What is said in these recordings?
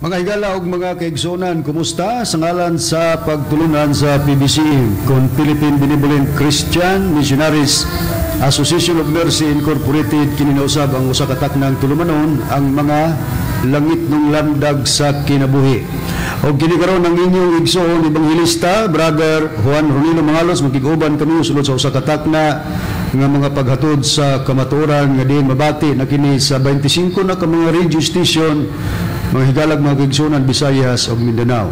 Mga higala ug mga kaigsunan, kumusta? Sa ngalan sa pagtulunan sa PBC kon Philippine Benevolent Christian Missionaries Association of Mercy Incorporated kininausab ang usa ka taknang tulumanon ang mga langit ng landag sa kinabuhi. O kini karon ang inyong igsoon ebanghilista, Brother Juan Ronilo Mangalos, magkiguban kami sulod sa usa ka takna nga mga paghatod sa kamatuoran nga diin mabati na kini sa 25 na ka mga radio station mga higalag mga kaigsunan Visayas ug Mindanao.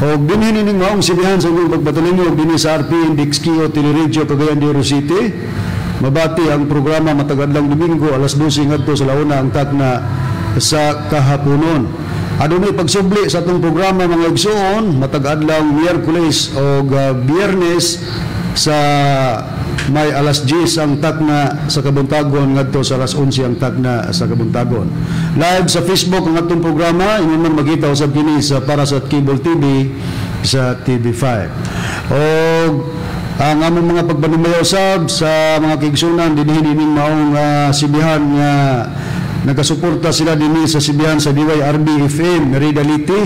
O dinhi ni maong sibihan sa inyong pagpatuloy dinhi sa RP Indexkio Teleregio Cagayan de Oro City. Mabati ang programa matagadlang Domingo alas 12 ngadto sa launa ang takna sa kahaponon. Adunay pagsubli sa atong programa mga igsoon matag adlaw Miyerkules o uh, Biyernes sa may alas 10 ang takna sa Kabuntagon ngadto sa alas 11 ang takna sa Kabuntagon. Live sa Facebook ang atong programa inyo man makita usab kini sa para sa Cable TV sa TV5. O ang among mga pagbanumayaw usab sa mga kigsunan dinhi ning maong uh, sibihan nga nagasuporta sila dinhi sa sibihan sa DYRB FM Meridaliti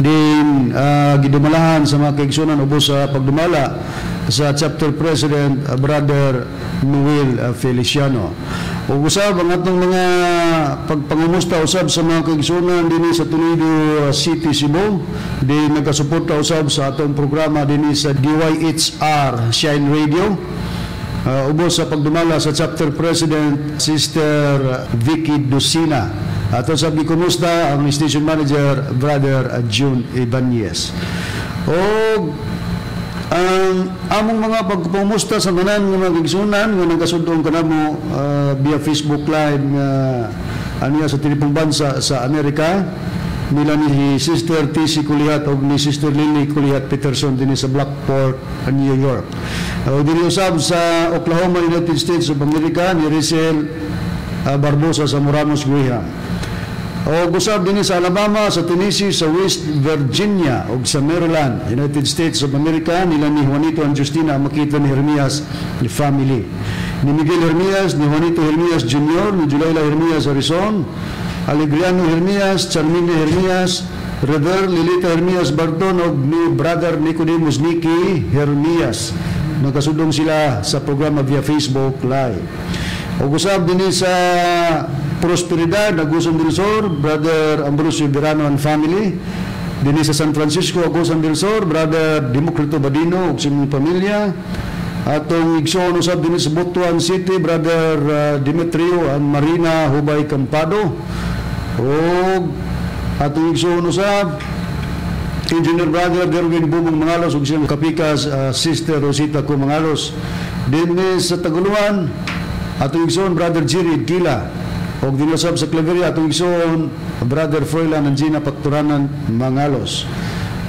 din uh, gidumalahan sa mga kaigsunan ubos sa pagdumala sa chapter president uh, brother Noel uh, Feliciano. O usab ang atong mga pagpangumusta usab sa mga kaigsunan dinhi sa Toledo uh, City Cebu di nagasuporta usab sa atong programa dinhi sa DYHR Shine Radio. Uh, ubos sa pagdumala sa chapter president Sister Vicky Dusina. Ato sa kumusta ang station manager brother uh, June Ibanez. O ang among mga pagpumusta sa tanan nga mga igsunan nga nagasudong kanamo uh, via Facebook live nga aniya sa tilipong bansa sa Amerika nila ni Sister T.C. Kulihat o ni Sister Lily Kulihat Peterson din sa Blackport, New York. Uh, din usab sa Oklahoma, United States of America ni Rizal uh, Barbosa sa Moramos, Graham. O gusab din sa Alabama, sa Tennessee, sa West Virginia ug sa Maryland, United States of America nila ni Juanito and Justina makita ni Hermias ni family. Ni Miguel Hermias, ni Juanito Hermias Jr., ni Julayla Hermias Arizon, Alegriano Hermias, Charmine Hermias, Rever Lilita Hermias Barton ug ni Brother Nicodemus Niki Hermias. Nagkasudong sila sa programa via Facebook Live. O gusab din sa Prosperidad, Agusan del Sur, Brother Ambrosio Verano and family. Din sa San Francisco, Agusan del Sur, Brother Democrito Badino ug simong pamilya. Atong igsoon usab din sa Butuan City, Brother uh, Demetrio and Marina Hubay Campado. O atong igsoon usab Engineer Brother Derwin Bubong Mangalos ug siyang kapikas uh, Sister Rosita Ko Mangalos. Din sa Taguluan, atong igsoon Brother Jerry Gila og dinusab sa Claveria atong igsoon Brother Froilan and Gina Pacturanan Mangalos.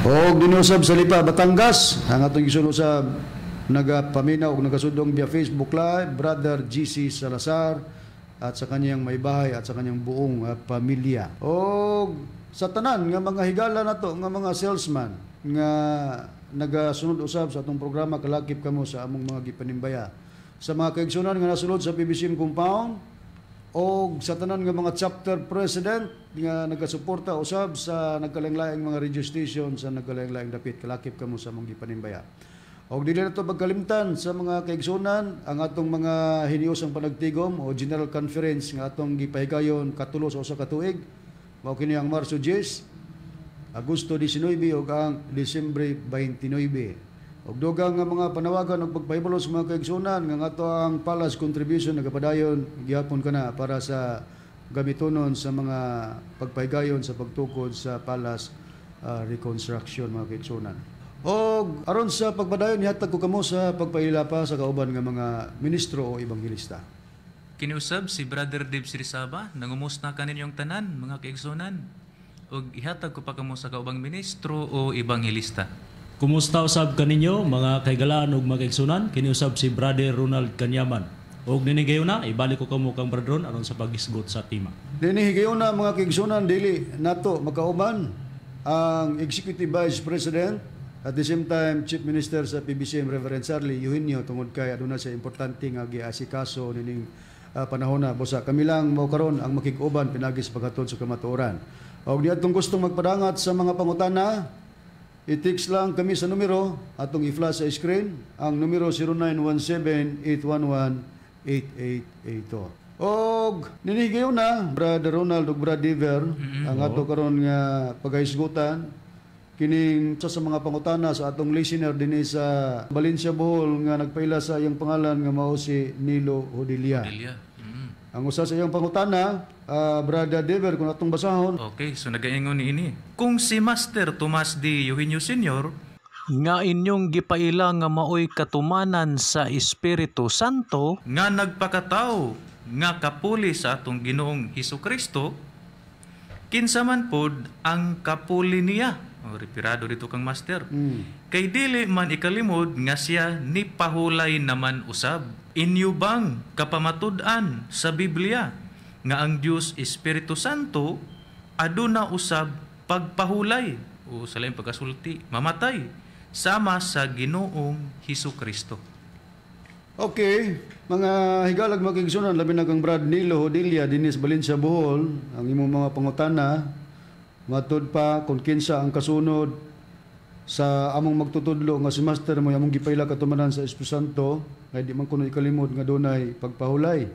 Og dinusab sa Lipa Batangas ang atong igsoon usab nagapaminaw og nagasudong via Facebook Live Brother GC Salazar at sa kanyang may bahay at sa kanyang buong uh, pamilya. Og sa tanan nga mga higala nato nga mga salesman nga nagasunod usab sa atong programa kalakip kamo sa among mga gipanimbaya. Sa mga kaigsunan nga nasunod sa PBCM compound o sa tanan nga mga chapter president nga nagasuporta usab sa nagkalanglaing mga radio station sa nagkalanglaing dapit kalakip kamo sa mong gipanimbaya. Og dili nato pagkalimtan sa mga kaigsunan ang atong mga hiniusang panagtigom o general conference nga atong gipahigayon katulo sa usa ka tuig mao kini ang Marso 10 Agosto 19 ug ang Disyembre 29 Og dugang nga mga panawagan og pagpahibalo sa mga kaigsunan nga ato ang palas contribution nagapadayon gihapon kana para sa gamitonon sa mga pagpahigayon sa pagtukod sa palas uh, reconstruction mga kaigsunan. Og aron sa pagpadayon nihatag ko kamo sa pagpahilapa sa kauban nga mga ministro o ebanghelista. Kiniusab si Brother Dave Sirisaba, nangumusta kaninyong tanan, mga kaigsunan. Og ihatag ko pa kamo sa kaubang ministro o ebanghelista. Kumusta usab kaninyo mga kaigalaan ug mga kaigsunan? Kini usab si Brother Ronald Kanyaman. Og ninigayon na ibalik ko kamo kang bradron aron sa pagisgot sa tima. Dinihigayon na mga kaigsunan dili nato makauban ang Executive Vice President at the same time Chief Minister sa PBCM Reverend Charlie Eugenio tungod kay aduna sa importante nga giasikaso nining uh, panahon na busa kami lang mao karon ang makig-uban pinagi sa paghatod sa kamatuoran. O di atong gustong magpadangat sa mga pangutana, i-text lang kami sa numero atong i-flash sa screen ang numero 0917-811-8882. Og ninigayo na Brother Ronald ug Brother Diver ang ato karon nga paghisgutan kining sa, sa mga pangutana sa atong listener dinhi sa Valencia Bohol nga nagpaila sa iyang pangalan nga mao si Nilo Hodilia. Delia. Ang usa sa iyang pangutana, ah, Brother Diver kung atong basahon, Okay, so nagaingon ni ini. Kung si Master Tomas D. Eugenio Sr. nga inyong gipaila nga maoy katumanan sa Espiritu Santo nga nagpakatao nga kapuli sa atong Ginoong Hesus Kristo kinsa man pod ang kapuli niya o repirado dito kang master. Mm, kay dili man ikalimod nga siya ni pahulay naman usab. Inyo bang kapamatud-an sa Biblia nga ang Dios Espiritu Santo aduna usab pagpahulay? O sa lain pagkasulti mamatay sama sa Ginoong Hesus Kristo Okay, mga higalag magigsunan, labi na kang Brad Nilo Hodilia, dinis Valencia Bohol, ang imong mga pangutana, matod pa kung kinsa ang kasunod sa among magtutudlo nga si Master mo among gipayla katumanan sa Espiritu Santo, nga di man kuno ikalimod nga dunay pagpahulay.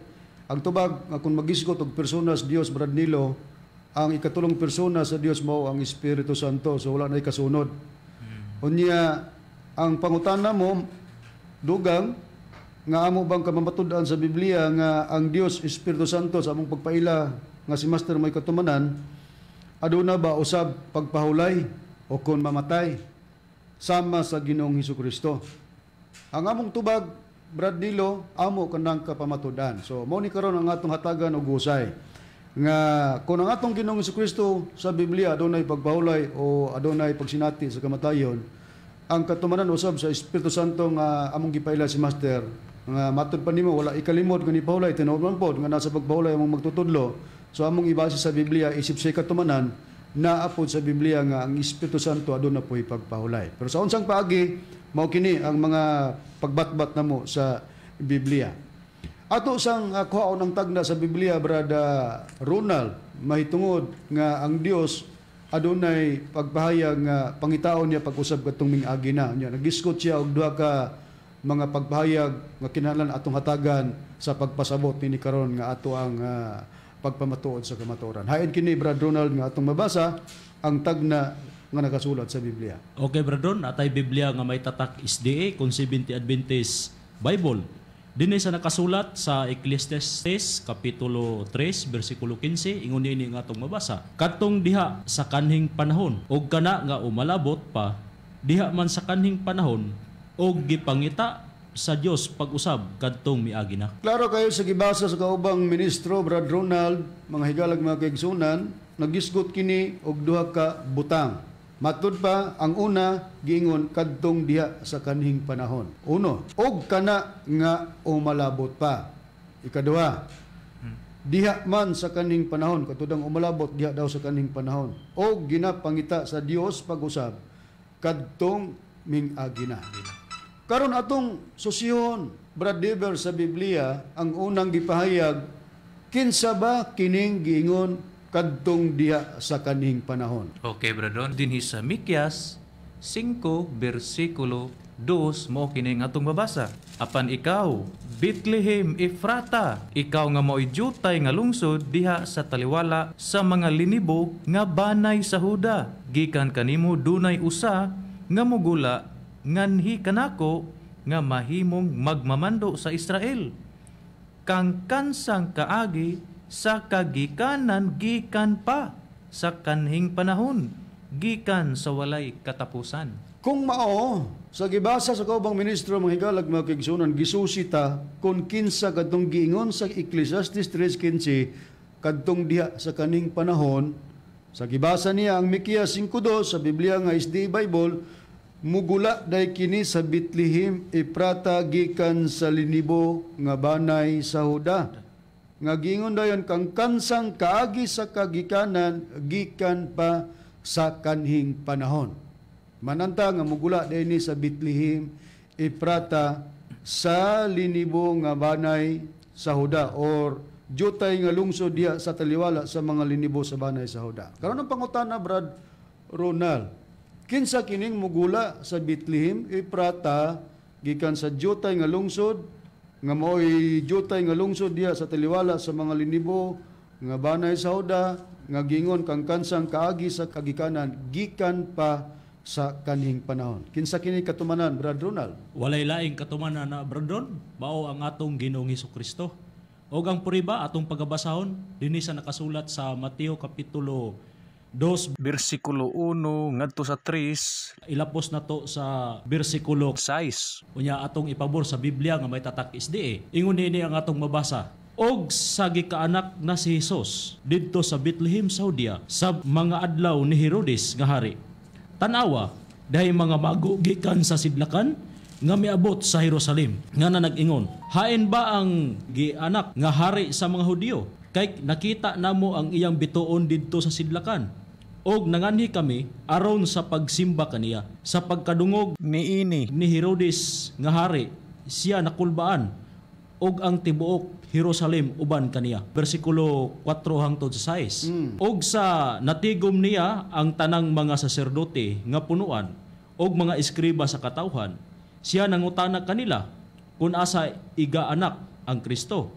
Ang tubag nga kung magisgot og persona sa Dios Brad Nilo, ang ikatulong persona sa Dios mao ang Espiritu Santo, so wala na kasunod. Unya ang pangutana mo dugang nga amo bang kamamatud-an sa Biblia nga ang Dios Espiritu Santo sa among pagpaila nga si Master may katumanan aduna ba usab pagpahulay o kon mamatay? Sama sa Ginoong Hesus Ang among tubag Brad Nilo amo kanang kapamatud-an. So mao ni karon ang atong hatagan og usay nga kung ang atong Ginoong Hesus sa Biblia adunay pagpahulay o adunay pagsinati sa kamatayon ang katumanan usab sa Espiritu Santo nga among gipaila si Master. Nga matud pa nimo wala ikalimot nga ni Paulay tinuod man pod nga nasa pagpahulay among magtutudlo so among ibase sa Biblia isip sa katumanan naapod sa Biblia nga ang Espiritu Santo aduna po'y pagpahulay. Pero sa unsang paagi mao kini ang mga pagbatbat namo sa Biblia. Ato sang uh, kuhaon ang tagna sa Biblia brada Ronald mahitungod nga ang Dios adunay pagpahayag nga pangitaon niya pag-usab katong ming-agi na. Nagiskot siya og duha ka mga pagpahayag nga kinahanglan atong hatagan sa pagpasabot ni karon nga ato ang ah, pagpamatuod sa kamatuoran. Hain kini Brad Ronald nga atong mabasa ang tagna nga nakasulat sa Biblia. Okay, Bradron, atay Biblia nga may tatak SDA, kung 70 Adventist Bible. Dinhi sa nakasulat sa Ecclesiastes Kapitulo 3, versikulo 15, ingon ini nga atong mabasa. Katong diha sa kanhing panahon, og kana nga umalabot pa, diha man sa kanhing panahon, og gipangita sa Dios pag-usab kadtong miagi na. Klaro kayo sa gibasa sa kaubang ministro Brad Ronald, mga higalag mga kaigsunan, nagisgot kini og duha ka butang. Matud pa ang una giingon kadtong diha sa kanhing panahon. Uno, og kana nga umalabot pa. Ikaduha, diha man sa kanhing panahon katudang umalabot diha daw sa kanhing panahon. Og ginapangita sa Dios pag-usab kadtong ming-agi na. Karon atong susihon, Brad Dever sa Biblia, ang unang gipahayag, kinsa ba kining giingon kadtong diha sa kaning panahon? Okay, bradon. Dinhi sa Mikyas 5 bersikulo 2 mo kini nga atong babasa. Apan ikaw, Bethlehem Efrata, ikaw nga mo'y jutay nga lungsod diha sa taliwala sa mga linibo nga banay sa Huda. Gikan kanimo dunay usa nga mugula nganhi kanako nga mahimong magmamando sa Israel kang kansang kaagi sa kagikanan gikan pa sa kanhing panahon gikan sa walay katapusan. Kung mao, sa gibasa sa kaubang ministro mga higalag mga kaigsunan, gisusita kung kinsa kadtong giingon sa Ecclesiastes 3.15 kadtong diha sa kaning panahon, sa gibasa niya ang Mikias 5.2 sa Biblia nga SD Bible, mugula day kini sa Bethlehem iprata gikan sa linibo nga banay sa Huda. Nga gingon dayon kang kansang kaagi sa kagikanan gikan pa sa kanhing panahon. Mananta nga mugula dinhi sa Bethlehem iprata sa linibo nga banay sa Huda or jutay nga lungsod diha sa taliwala sa mga linibo sa banay sa Huda. Karon ang pangutana Brad Ronald. Kinsa kining mugula sa Bethlehem Eprata gikan sa jutay nga lungsod nga mo'y jutay nga lungsod diha sa taliwala sa mga linibo nga banay sa Huda nga gingon kang kansang kaagi sa kagikanan gikan pa sa kanhing panahon. Kinsa kini katumanan Brad Ronald? Walay laing katumanan na Brandon, mao ang atong Ginoong Hesus Kristo. O ang puriba atong pagabasahon dinhi sa nakasulat sa Mateo kapitulo 2 Versikulo 1 ngadto sa 3 ilapos na to sa bersikulo 6. unya atong ipabor sa Biblia nga may tatak isdi eh. Ingon ini ang atong mabasa. Og sa gikaanak na si Hesus didto sa Bethlehem, Saudia sa mga adlaw ni Herodes nga hari. Tanawa, dahi mga mago gikan sa sidlakan nga miabot sa Jerusalem nga na nag-ingon hain ba ang gianak nga hari sa mga Hudiyo kay nakita namo ang iyang bituon didto sa sidlakan. Og nanganhi kami aron sa pagsimba kaniya sa pagkadungog Niini ni Herodes nga hari siya nakulbaan og ang tibuok Jerusalem uban kaniya. Bersikulo 4 hangtod sa 6 og sa natigom niya ang tanang mga saserdote nga punuan og mga eskriba sa katawhan siya nangutana kanila kung asa iga anak ang Kristo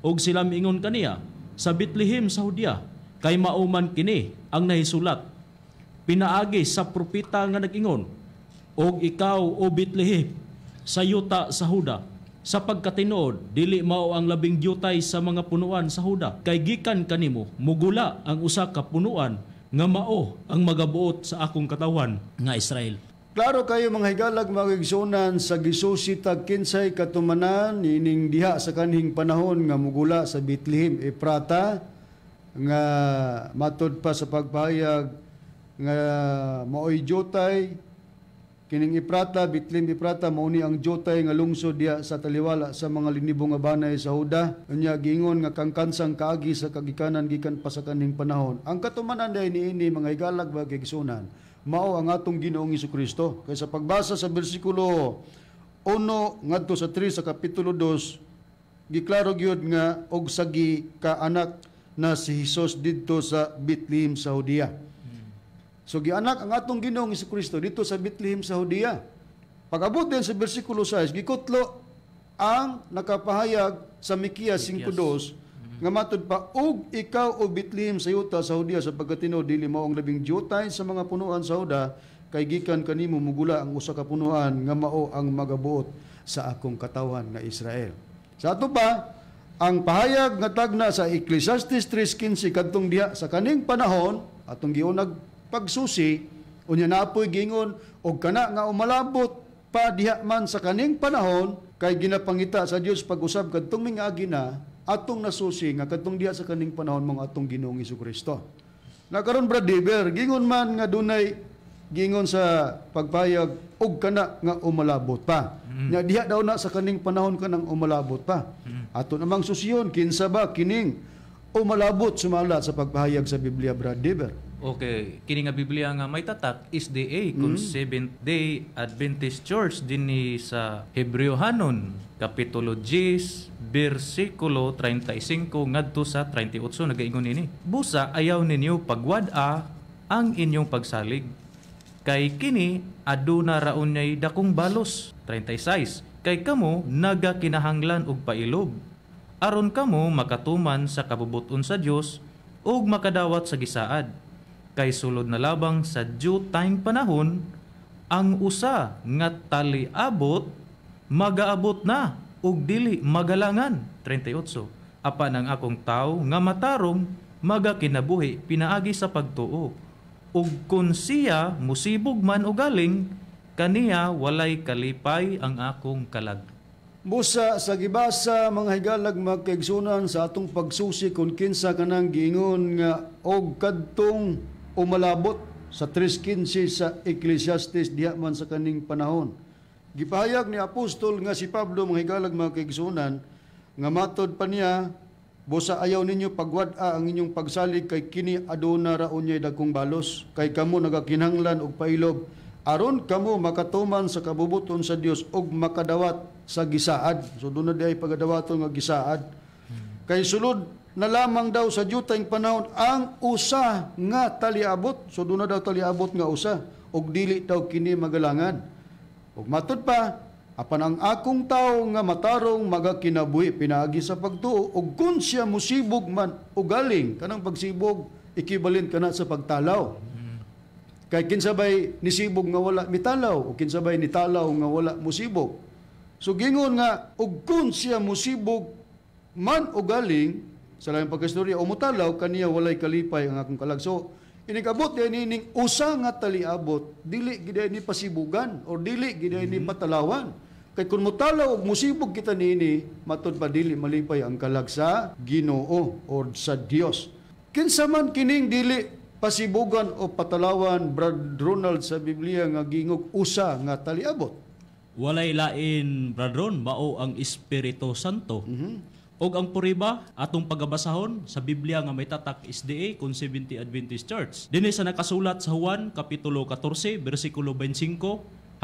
og sila miingon kaniya sa Bethlehem sa Hudia kay mauman kini ang nahisulat. Pinaagi sa propeta nga nag-ingon og ikaw o Bethlehem sa yuta sa Huda sa pagkatinuod dili mao ang labing yutay sa mga punuan sa Huda. Kay gikan kanimo mugula ang usa ka punuan nga mao ang magabuot sa akong katawan nga Israel Klaro kayo mga higalag mga igsunan sa gisusitag kinsay katumanan ining diha sa kanhing panahon nga mugula sa Bethlehem Eprata nga matod pa sa pagpahayag nga maoy jotay. Kining Eprata Bethlehem Eprata mao ni ang jotay nga lungsod diha sa taliwala sa mga linibo nga banay sa Huda. Unya giingon nga kangkansang kaagi sa kagikanan gikan pa sa kanhing panahon. Ang katumanan dai niini mga higalag mga igsunan mao ang atong Ginoong Kristo kay sa pagbasa sa bersikulo 1 ngadto sa 3 sa kapitulo 2 giklaro gyud nga og sagi ka anak na si Hesus didto sa Bethlehem sa Judea. So gianak ang atong Ginoong Kristo dito sa Bethlehem sa Judea. Pag-abot din sa bersikulo 6 gikutlo ang nakapahayag sa Mikia 5:2 nga matud pa ug ikaw o Bethlehem sa yuta sa Judea sa pagkatino dili mao ang labing jutay sa mga punuan sa Huda kay gikan kanimo mugula ang usa ka punuan nga mao ang magabuot sa akong katawan nga Israel. Sa ato pa ang pahayag nga tagna sa Ecclesiastes 3:15 kadtong diha sa kaning panahon atong giunag pagsusi unya naapoy gingon og kana nga umalabot pa diha man sa kaning panahon kay ginapangita sa Dios pag-usab kadtong mingagi na atong nasusi nga kadtong diha sa kaning panahon mga atong Ginoong Kristo. Na karon Brad Dever, gingon man nga dunay gingon sa pagpayag og kana nga umalabot pa. Nya diha daw na sa kaning panahon kanang umalabot pa. Ato namang susiyon kinsa ba kining umalabot sumala sa pagpahayag sa Biblia Brad Dever. Okay, kini nga Biblia nga may tatak SDA kung Seventh Day Adventist Church dinhi sa Hebreohanon kapitulo 10 bersikulo 35 ngadto sa 38 nagaingon ini. Busa ayaw ninyo pagwad-a ang inyong pagsalig. Kay kini aduna raon nyay dakong balos 36. Kay kamo naga kinahanglan og pailob. Aron kamo makatuman sa kabubuton sa Dios ug makadawat sa gisaad kay sulod na labang sa due time panahon ang usa nga tali abot magaabot na ug dili magalangan. 38 apan ang akong tawo nga matarong maga kinabuhi pinaagi sa pagtuo. Ug kun siya musibog man o galing kaniya walay kalipay ang akong kalag. Busa sa gibasa mga higalag magkaigsunan sa atong pagsusi kung kinsa kanang giingon nga og kadtong umalabot sa 3.15 sa Ecclesiastes diha man sa kaning panahon. Gipahayag ni Apostol nga si Pablo mga higalag mga kaigsunan nga matod pa niya Busa ayaw ninyo pagwad-a ang inyong pagsalig kay kini aduna raon niya dagkong balos kay kamo nagakinanglan og pailob aron kamo makatuman sa kabubuton sa Dios ug makadawat sa gisaad. So doon na di ay pagadawaton nga gisaad. Kay sulod na lamang daw sa jutayng panahon ang usa nga taliabot. So doon na daw taliabot nga usa ug dili daw kini magalangan. Ug matud pa, apan ang akong tao nga matarong magakinabuhi pinaagi sa pagtuo ug kun siya musibog man o galing kanang pagsibog equivalent kana sa pagtalaw. Kay kinsabay nisibog nga wala mitalaw o kinsabay nitalaw nga wala musibog. So gingon nga ug kun siya musibog man o galing sa laing pagkastorya o mutalaw kaniya walay kalipay ang akong kalag. So inikabot din ining usa nga taliabot dili gid ni pasibugan or dili gid ni patalawan. Kay kung mutalaw og musibog kita niini matud pa dili malipay ang kalag sa Ginoo or sa Dios. Kinsa man kining dili pasibugan o patalawan Brad Ronald sa Biblia nga gingog usa nga taliabot. Walay lain, bradron, mao ang Espiritu Santo. Og ang puriba atong pagabasahon sa Biblia nga may tatak SDA kung 70 Adventist Church. Dinhi sa nakasulat sa Juan kapitulo 14 bersikulo 25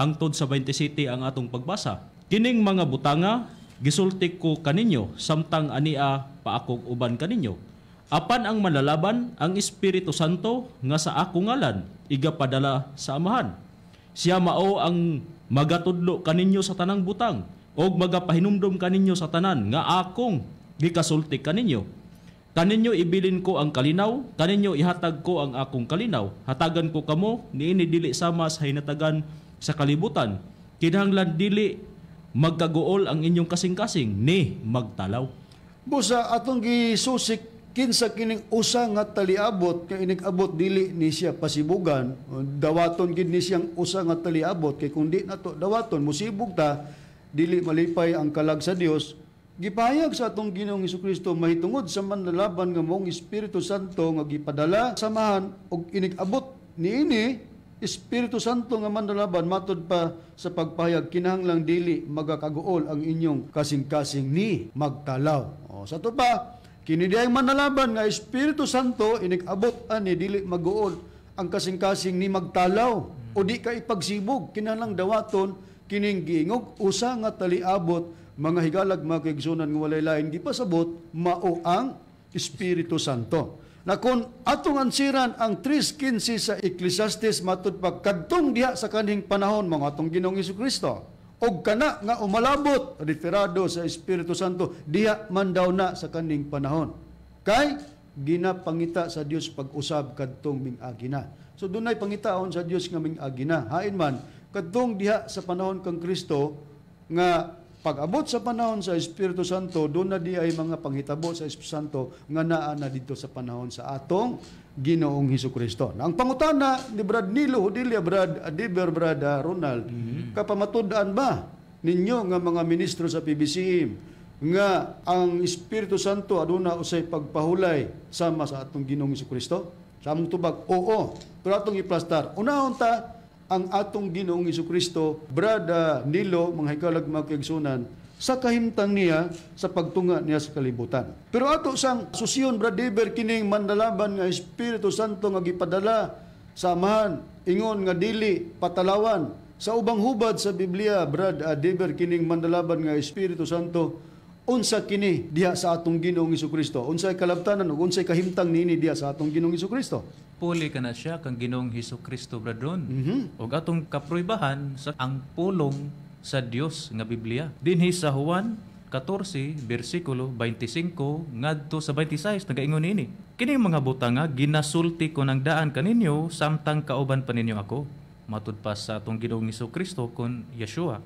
hangtod sa 27 ang atong pagbasa. Kining mga butanga gisulti ko kaninyo samtang ania paakog uban kaninyo. Apan ang malalaban ang Espiritu Santo nga sa ako ngalan igapadala sa amahan. Siya mao ang magatudlo kaninyo sa tanang butang og magapahinumdom kaninyo sa tanan nga akong gikasulti kaninyo. Kaninyo ibilin ko ang kalinaw, kaninyo ihatag ko ang akong kalinaw. Hatagan ko kamo niini dili sama sa hinatagan sa kalibutan. Kinahanglan dili magkaguol ang inyong kasing-kasing ni magtalaw. Busa atong gisusik kinsa kining usa nga taliabot kay inig-abot dili ni siya pasibugan dawaton gid ni siyang usa nga taliabot kay kung di nato dawaton musibog ta dili malipay ang kalag sa Dios gipahayag sa atong Ginoong Kristo mahitungod sa manlalaban nga mong Espiritu Santo nga gipadala samahan og inig-abot niini Espiritu Santo nga manlalaban matud pa sa pagpahayag kinahanglang dili magakaguol ang inyong kasing-kasing ni magtalaw. O, sa to pa, kini diyang manlalaban nga Espiritu Santo inig-abot ani dili maguol ang kasing-kasing ni magtalaw o di ka ipagsibog kinahanglang dawaton kining giingog usa nga taliabot mga higalag mga nga walay lain gipasabot mao ang Espiritu Santo. Na kung atong ansiran ang 3.15 sa Ecclesiastes matud pa kadtong diha sa kaning panahon mga atong Ginoong Kristo og kana nga umalabot referado sa Espiritu Santo diha man daw na sa kaning panahon. Kay ginapangita sa Dios pag-usab kadtong ming-agi na so dunay pangitaon sa Dios nga ming-agi na hain man kadtong diha sa panahon kang Kristo nga pag-abot sa panahon sa Espiritu Santo, doon na di ay mga panghitabo sa Espiritu Santo nga naa na dito sa panahon sa atong Ginoong Hesus Kristo. Na ang pangutana ni Brad Nilo, Hudilia, Brad Adiber, Brad ah, Ronald, kapamatudaan ba ninyo nga mga ministro sa PBCM nga ang Espiritu Santo aduna usay pagpahulay sama sa atong Ginoong Hesus Kristo? Sa among tubag, oo. Pero atong iplastar. Unahon ta, ang atong Ginoong Kristo, brada Nilo, mga hikalag mga kaigsunan, sa kahimtang niya sa pagtunga niya sa kalibutan. Pero ato sang susyon, Brad Deber, kining mandalaban nga Espiritu Santo nga gipadala sa amahan, ingon nga dili patalawan. Sa ubang hubad sa Biblia, Brad Deber, kining mandalaban nga Espiritu Santo, unsa kini diha sa atong Ginoong Kristo? Unsay kalabtanan ug unsay kahimtang nini diha sa atong Ginoong Kristo? Puli ka na siya kang Ginoong Hesus Kristo bradron. Mhm. Og atong kapruibahan sa ang pulong sa Dios nga Biblia. Dinhi sa Juan 14 bersikulo 25 ngadto sa 26 nagaingon ini. Kini mga butanga ginasulti ko ng daan kaninyo samtang kauban pa ninyo ako. Matud pa sa atong Ginoong Hesus Kristo kon Yeshua.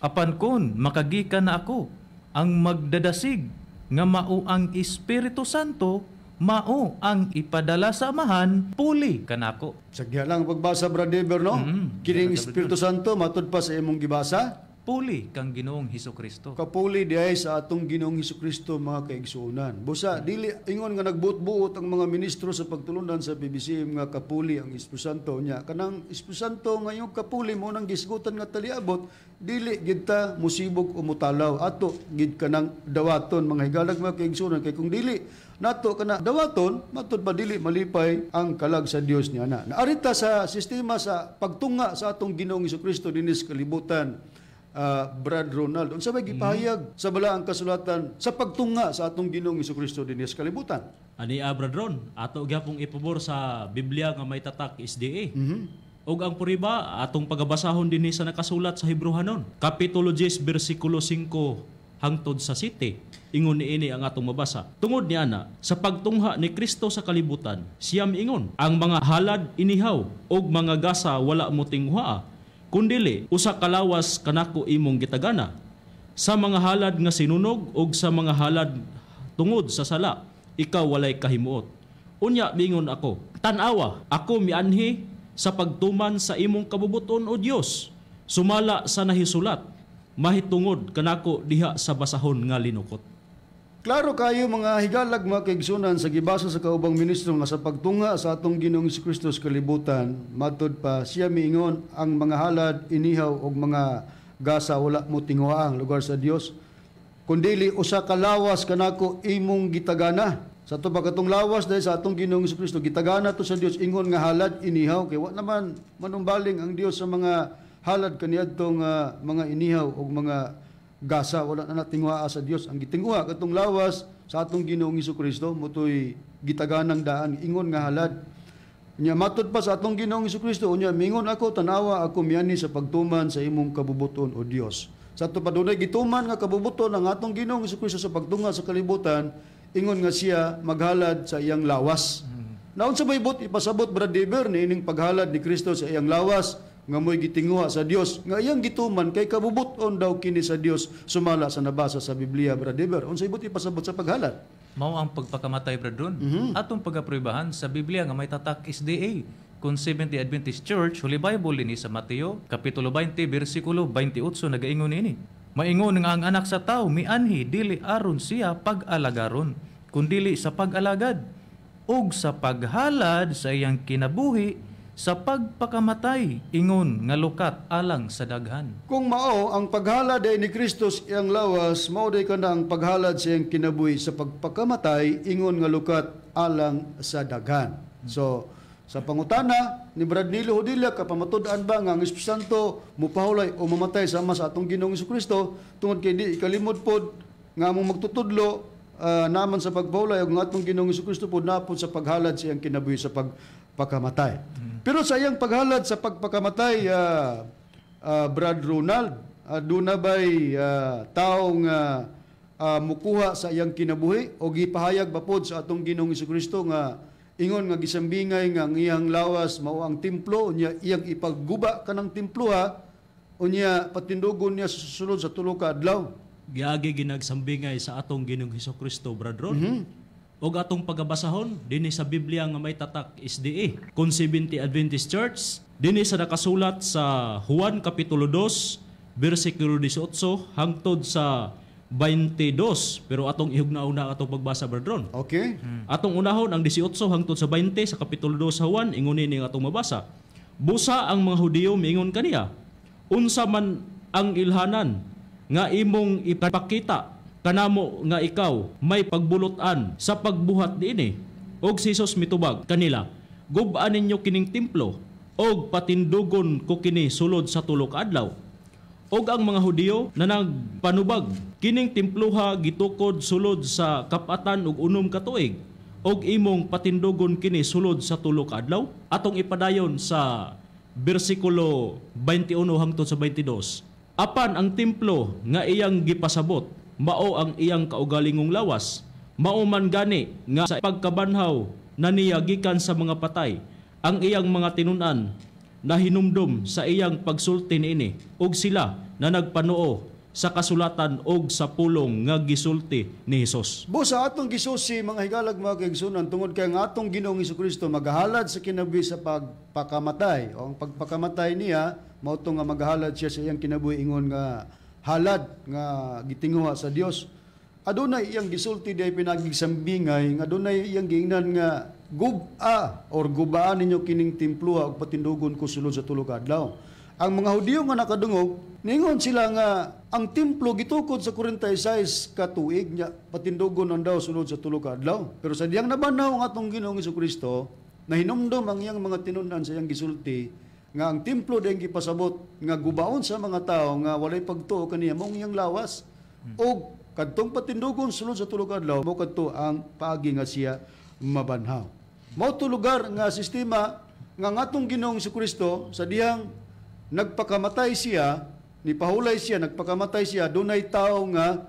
Apan kon makagikan na ako ang magdadasig nga mao ang Espiritu Santo mao ang ipadala sa amahan puli kanako. Sagya lang pagbasa, Brad Deber, no? Mhm. Kining Espiritu Santo, matud pa sa imong gibasa, Puli kang Ginoong Hesus Kristo. kapuli diay sa atong Ginoong Hesus Kristo mga kaigsuonan. Busa dili ingon nga nagbuot-buot ang mga ministro sa pagtulunan sa PBC nga kapuli ang Espiritu Santo niya. Kanang Espiritu Santo ngayong kapuli mo nang gisgutan nga taliabot, dili gid ta musibog o mutalaw ato gid kanang dawaton mga higalag mga kaigsuonan kay kung dili nato kana dawaton matud ba dili malipay ang kalag sa Dios niya na. Naarita sa sistema sa pagtunga sa atong Ginoong Kristo dinis kalibutan ah, Brad Ronald. Unsa may gipahayag sa balaang kasulatan sa pagtunga sa atong Ginoong Kristo dinhi sa kalibutan? Ani Abradron, ato gyapong ipabor sa Biblia nga may tatak SDA. Og ang puriba atong pagabasahon dinhi sa nakasulat sa Hebrehanon, kapitulo 10 bersikulo 5 hangtod sa 7. Ingon ni ini ang atong mabasa. Tungod ni ana, sa pagtungha ni Kristo sa kalibutan, siya miingon, ang mga halad inihaw og mga gasa wala mo tinguha, kundili usa kalawas kanako imong gitagana. Sa mga halad nga sinunog og sa mga halad tungod sa sala, ikaw walay kahimuot. Unya bingon ako, tanawa, ako mianhi sa pagtuman sa imong kabubuton o Dios. Sumala sa nahisulat, mahitungod kanako diha sa basahon nga linukot. Klaro kayo mga higalag mga kaigsunan sa gibasa sa kaubang ministro nga sa pagtunga sa atong Ginoong Kristo sa kalibutan, matod pa siya miingon ang mga halad, inihaw og mga gasa wala mo tinguhaang lugar sa Dios. Kundili usa ka lawas kanako imong gitagana. Sa to katong lawas dahil sa atong Ginoong Kristo gitagana to sa Dios ingon nga halad, inihaw kay wa naman manumbaling ang Dios sa mga halad kaniadtong uh, mga inihaw og mga gasa wala na natingwa sa Dios ang gitingwa katong lawas sa atong Ginoong Kristo motoy gitaganang daan. Ingon nga halad nya matod pa sa atong Ginoong Kristo unya mingon ako tanawa ako miani sa pagtuman sa imong kabubuton o Dios sa ato padunay gituman nga kabubuton ang atong Ginoong Kristo sa pagtunga sa kalibutan. Ingon nga siya maghalad sa iyang lawas. Naon sa maybot ipasabot Brad Deber ni ining paghalad ni Kristo sa iyang lawas nga mo'y gitinguha sa Dios nga iyang gituman kay kabubuton daw kini sa Dios sumala sa nabasa sa Biblia Brad Deber unsa ibot ipasabot sa paghalad Mao ang pagpakamatay bradron. Atong pagaprubahan sa Biblia nga may tatak SDA kung Seventh-day Adventist Church, Holy Bible ini sa Mateo, Kapitulo 20, versikulo 28, nagaingon ini. Maingon nga ang anak sa tao, mianhi, dili aron siya pag-alagaron, kundili sa pag-alagad, ug sa paghalad sa iyang kinabuhi, sa pagpakamatay, ingon nga lukat alang sa daghan. Kung mao ang paghalad ay ni Kristo sa iyang lawas, mao day kana ang paghalad sa iyang kinabuhi sa pagpakamatay ingon nga lukat alang sa daghan. So sa pangutana ni Brad Nilo Hodilla kapamatud-an ba nga ang Espiritu Santo mupahulay o mamatay sama sa atong Ginoong Kristo tungod kay di ikalimot pod nga among magtutudlo ah, naman sa pagpahulay nga atong Ginoong Kristo pod napod sa paghalad sa iyang kinabuhi sa pagpakamatay. Pero sa iyang paghalad sa pagpakamatay ah, ah, Brad Ronald, uh, doon na ba'y ah, taong ah, ah, mukuha sa iyang kinabuhi o gipahayag ba pod sa atong Ginoong Kristo nga ingon nga gisambingay nga ang iyang lawas mao ang templo unya iyang ipagguba kanang templo ha unya patindugon niya susunod sa tulo ka adlaw. Giagi ginagsambingay sa atong Ginoong Kristo, bradron. Og atong pagabasahon dinhi sa Biblia nga may tatak SDA. Kung 70 Adventist Church, dinhi sa nakasulat sa Juan kapitulo 2, bersikulo 18 hangtod sa 22. Pero atong ihugna-una atong pagbasa, bradron. Okay? Atong unahon ang 18 hangtod sa 20 sa kapitulo 2 sa Juan ingon ni atong mabasa. Busa ang mga Hudiyo miingon kaniya, unsa man ang ilhanan nga imong ipakita kanamo nga ikaw may pagbulutan sa pagbuhat niini. Og si Jesus mitubag kanila, gub-an ninyo kining templo og patindugon ko kini sulod sa tulo ka adlaw. Og ang mga Hudiyo na nagpanubag kining templuha gitukod sulod sa kapatan ug unom ka tuig og imong patindugon kini sulod sa tulo ka adlaw atong ipadayon sa bersikulo 21 hangtod sa 22 apan ang templo nga iyang gipasabot mao ang iyang kaugalingong lawas mao man gani nga sa pagkabanhaw na niya gikan sa mga patay ang iyang mga tinunan na hinumdum sa iyang pagsulti niini ug sila na nagpanuo sa kasulatan og sa pulong nga gisulti ni Hesus. Bu sa atong gisusi mga higalag mga kaigsunan tungod kay ang atong Ginoong Kristo maghalad sa kinabuhi sa pagpakamatay o ang pagpakamatay niya mao nga maghalad siya sa iyang kinabuhi ingon nga halad nga gitinguha sa Dios. Adunay iyang gisulti day pinagigsambingay nga adunay iyang giingnan nga guba or gubaan ninyo kining templo ug patindugon ko sulod sa tulo ka adlaw. Ang mga Hudiyo nga nakadungog, ningon sila nga ang templo gitukod sa 46 ka tuig nya patindugon ang daw sulod sa tulo ka adlaw. Pero sa diyang nabanaw ang atong Ginoong Kristo, na hinumdum ang iyang mga tinunan sa iyang gisulti, nga ang templo dayang gipasabot nga gubaon sa mga tao nga walay pagtuo kaniya. Mong iyang lawas. O kadtong patindugon sulod sa tulog adlaw mo kadto ang paagi nga siya mabanhaw. Mao to lugar nga sistema nga ngatong Ginoong Kristo sa diyang nagpakamatay siya ni pahulay siya nagpakamatay siya dunay tao nga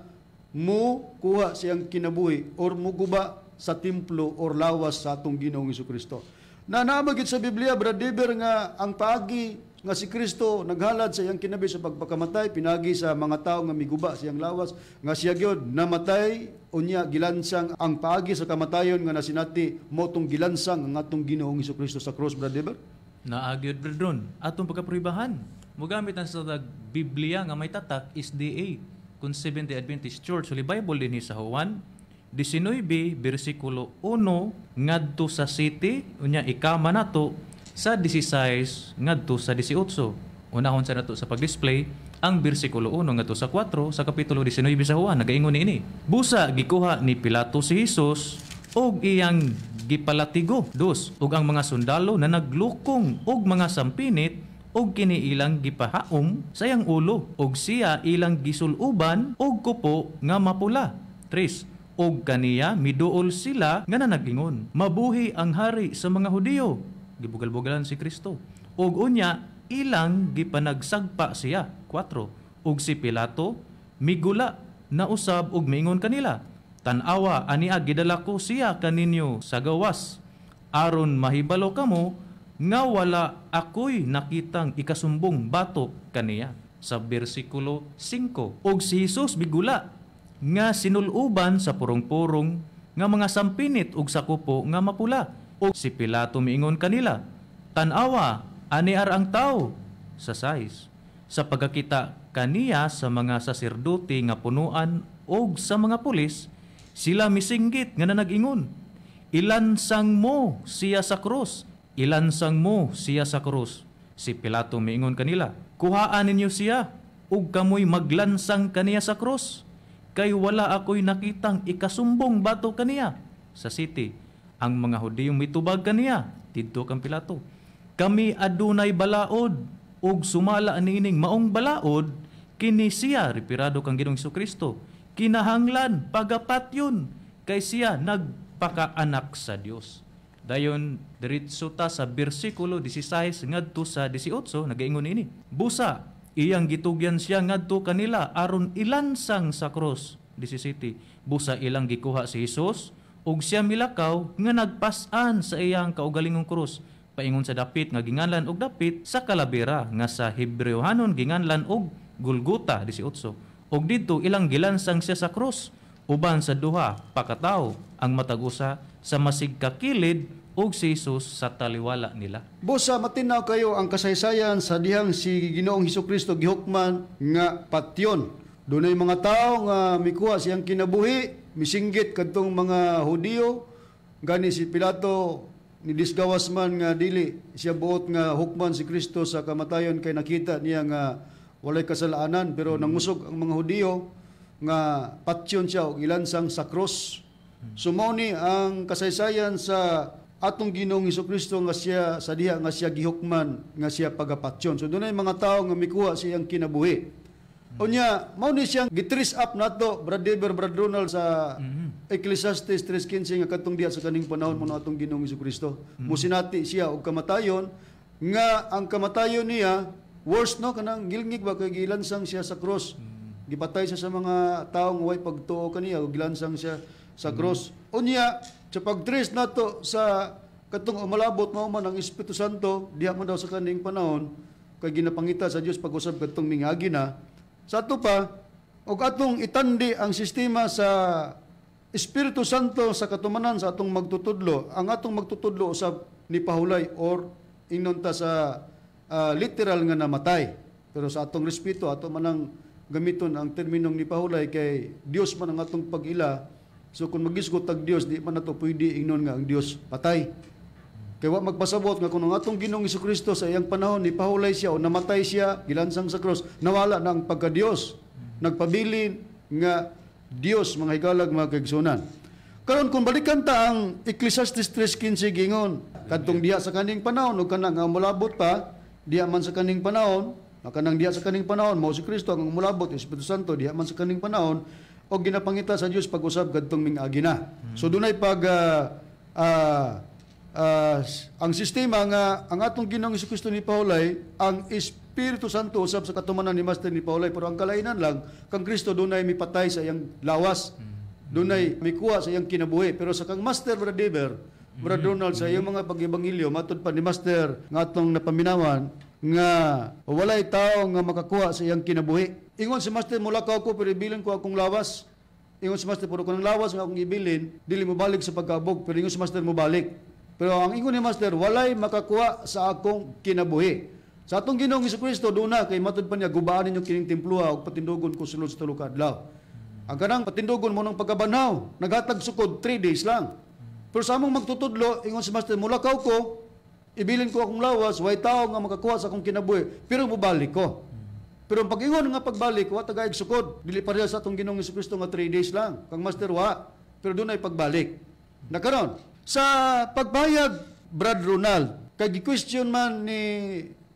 mo kuha siyang kinabuhi or muguba sa templo or lawas sa atong Ginoong Kristo na naamagit sa Biblia, Brad Deber, nga ang paagi nga si Kristo naghalad sa iyang kinabi sa pagpakamatay, pinagi sa mga tao nga miguba sa iyang lawas, nga siya gyud namatay, unya gilansang ang paagi sa kamatayon nga nasinati motong gilansang ang atong Ginoong Kristo sa cross, Brad Deber? Naagyod bredron, atong pagkapribahan. Mugamit ang sa Biblia nga may tatak SDA, kung Seventh Adventist Church, uli Bible din sa Juan 19 bersikulo 1 ngadto sa city unya ikama nato sa 16 ngadto sa 18 unahon sa nato sa pag-display ang bersikulo 1 ngadto sa 4 sa kapitulo 19 sa Juan nagaingon ini busa gikuha ni Pilato si Jesus og iyang gipalatigo. Dos ug ang mga sundalo na naglukong og mga sampinit og kini ilang gipahaom sa iyang ulo og siya ilang gisuluban og kupo nga mapula. 3 og kaniya miduol sila nga nanagingon mabuhi ang hari sa mga Hudiyo. Gibugal-bugalan si Kristo. Og unya ilang gipanagsagpa siya. 4 ug si Pilato migula na usab og mingon kanila. Tan-awa ania gidala ko siya kaninyo sa gawas. Aron mahibalo kamo nga wala ako'y nakitang ikasumbong batok kaniya. Sa bersikulo 5 og si Jesus bigula nga sinuluban sa purong-purong nga mga sampinit ug sakupo nga mapula. O si Pilato miingon kanila tanawa ani ar ang tao? Sa size sa pagkakita kaniya sa mga saserdote nga punuan og sa mga pulis sila misinggit nga nanagingon ilansang mo siya sa krus? Ilansang mo siya sa krus si Pilato miingon kanila kuhaan ninyo siya ug kamoy maglansang kaniya sa krus kay wala ako'y nakitang ikasumbong bato kaniya sa city. Ang mga Hudiyong mitubag kaniya, didto kang Pilato. Kami adunay balaod, ug sumala niining maong balaod, kini siya, repirado kang Ginoong Kristo, kinahanglan, pagapatyon, kay siya nagpakaanak sa Dios. Dayon diretso ta sa bersikulo 16 ngadto sa 18 nagaingon ini. Busa iyang gitugyan siya ngadto kanila aron ilansang sa cross 17 busa ilang gikuha si Hesus ug siya milakaw nga nagpas-an sa iyang kaugalingong krus paingon sa dapit nga ginganlan og dapit sa kalabira nga sa Hebreohanon ginganlan og Golgota 18 ug didto ilang gilansang siya sa krus uban sa duha pakataw ang matag-usa sa masig kakilid ug si Jesus sa taliwala nila. Busa matinaw kayo ang kasaysayan sa dihang si Ginoong Hesus Kristo gihukman nga patyon. Dunay mga tao nga mikuha siyang kinabuhi, misinggit kadtong mga Hudiyo, gani si Pilato ni disgawas man nga dili siya buot nga hukman si Kristo sa kamatayon kay nakita niya nga walay kasalaanan pero nangusog ang mga Hudiyo nga patyon siya og ilansang sa cross. Sumoni ang kasaysayan sa atong Ginoong Kristo nga siya sa diha nga siya gihukman nga siya pagapatyon. So dunay mga tao nga mikuha siyang kinabuhi. Unya, mao ni siyang gitris up nato Brad Deber Brad Ronald sa mm-hmm. Ecclesiastes 3:15 nga katong diha sa kaning panahon mo atong Ginoong Kristo. Mm-hmm. Musinati siya og kamatayon nga ang kamatayon niya worse no kanang gilngig ba kay gilansang siya sa cross. Mm-hmm. Gipatay siya sa mga taong way pagtuo kaniya ug gilansang siya sa cross. Mm-hmm. Unya, sa pagtrace nato sa katong umalabot mao man ang Espiritu Santo diha man daw sa kaning panahon kay ginapangita sa Dios pag-usab katong mingagi na sa ato pa, og atong itandi ang sistema sa Espiritu Santo sa katumanan sa atong magtutudlo, ang atong magtutudlo usab ni pahulay or ingnon ta sa uh, literal nga namatay. Pero sa atong respeto, ato manang gamiton ang terminong ni pahulay kay Dios man ang atong pag-ila. So kung magisgot tag Dios, di man nato pwede ingnon nga ang Dios patay. Kaya wa magpasabot nga kung ang atong Ginoong Kristo sa iyang panahon ni pahulay siya o namatay siya gilansang sa cross, nawala na ang pagka-Dios. Nagpabilin nga Dios mga higalag mga kaigsunan. Karon kung balikan ta ang Ecclesiastes 3:15 gingon, kadtong diha sa kaning panahon ug kanang nga molabot pa, diha man sa kaning panahon, na kanang diha sa kaning panahon, mao si Kristo ang mulabot, Espiritu Santo, diha man sa kaning panahon, o ginapangita sa Dios pag-usab kadtong ming-agi na. So dunay pag ah, ah, ah, ang sistema nga ang atong Ginoong Kristo ni Paulay, ang Espiritu Santo usab sa katumanan ni Master ni Paulay, pero ang kalainan lang kang Kristo dunay mipatay sa iyang lawas. Dunay mikuha sa iyang kinabuhi. Pero sa kang Master Brother Brother Donald, sa iyong mga pag-ibangilyo, matod pa ni Master nga atong napaminawan, nga walay tao nga makakuha sa iyang kinabuhi. Ingon si Master, mula ka ako, pero ibilin ko akong lawas. Ingon si Master, puro ko ng lawas nga akong ibilin, dili mo balik sa pagkabog, pero ingon si Master mo balik. Pero ang ingon ni Master, walay makakuha sa akong kinabuhi. Sa atong Ginoong Kristo doon na kay matod pa niya gubaan ninyo kining templuha ug patindogon ko sulod sa tulo adlaw. Ang kanang patindogon mo ng pagkabanaw, naghatag sukod 3 days lang. Pero sa among magtutudlo, ingon si Master, mula ka ko, ibilin ko akong lawas, way tao nga makakuha sa akong kinabuhi, pero mubalik ko. Pero ang pag-ingon nga pagbalik, wa tagaig sukod. Dili pareha sa atong Ginoong Kristo nga 3 days lang. Kang Master wa, pero doon ay pagbalik. Nakaron, sa pagbayag, Brad Ronald, kay gi-question man ni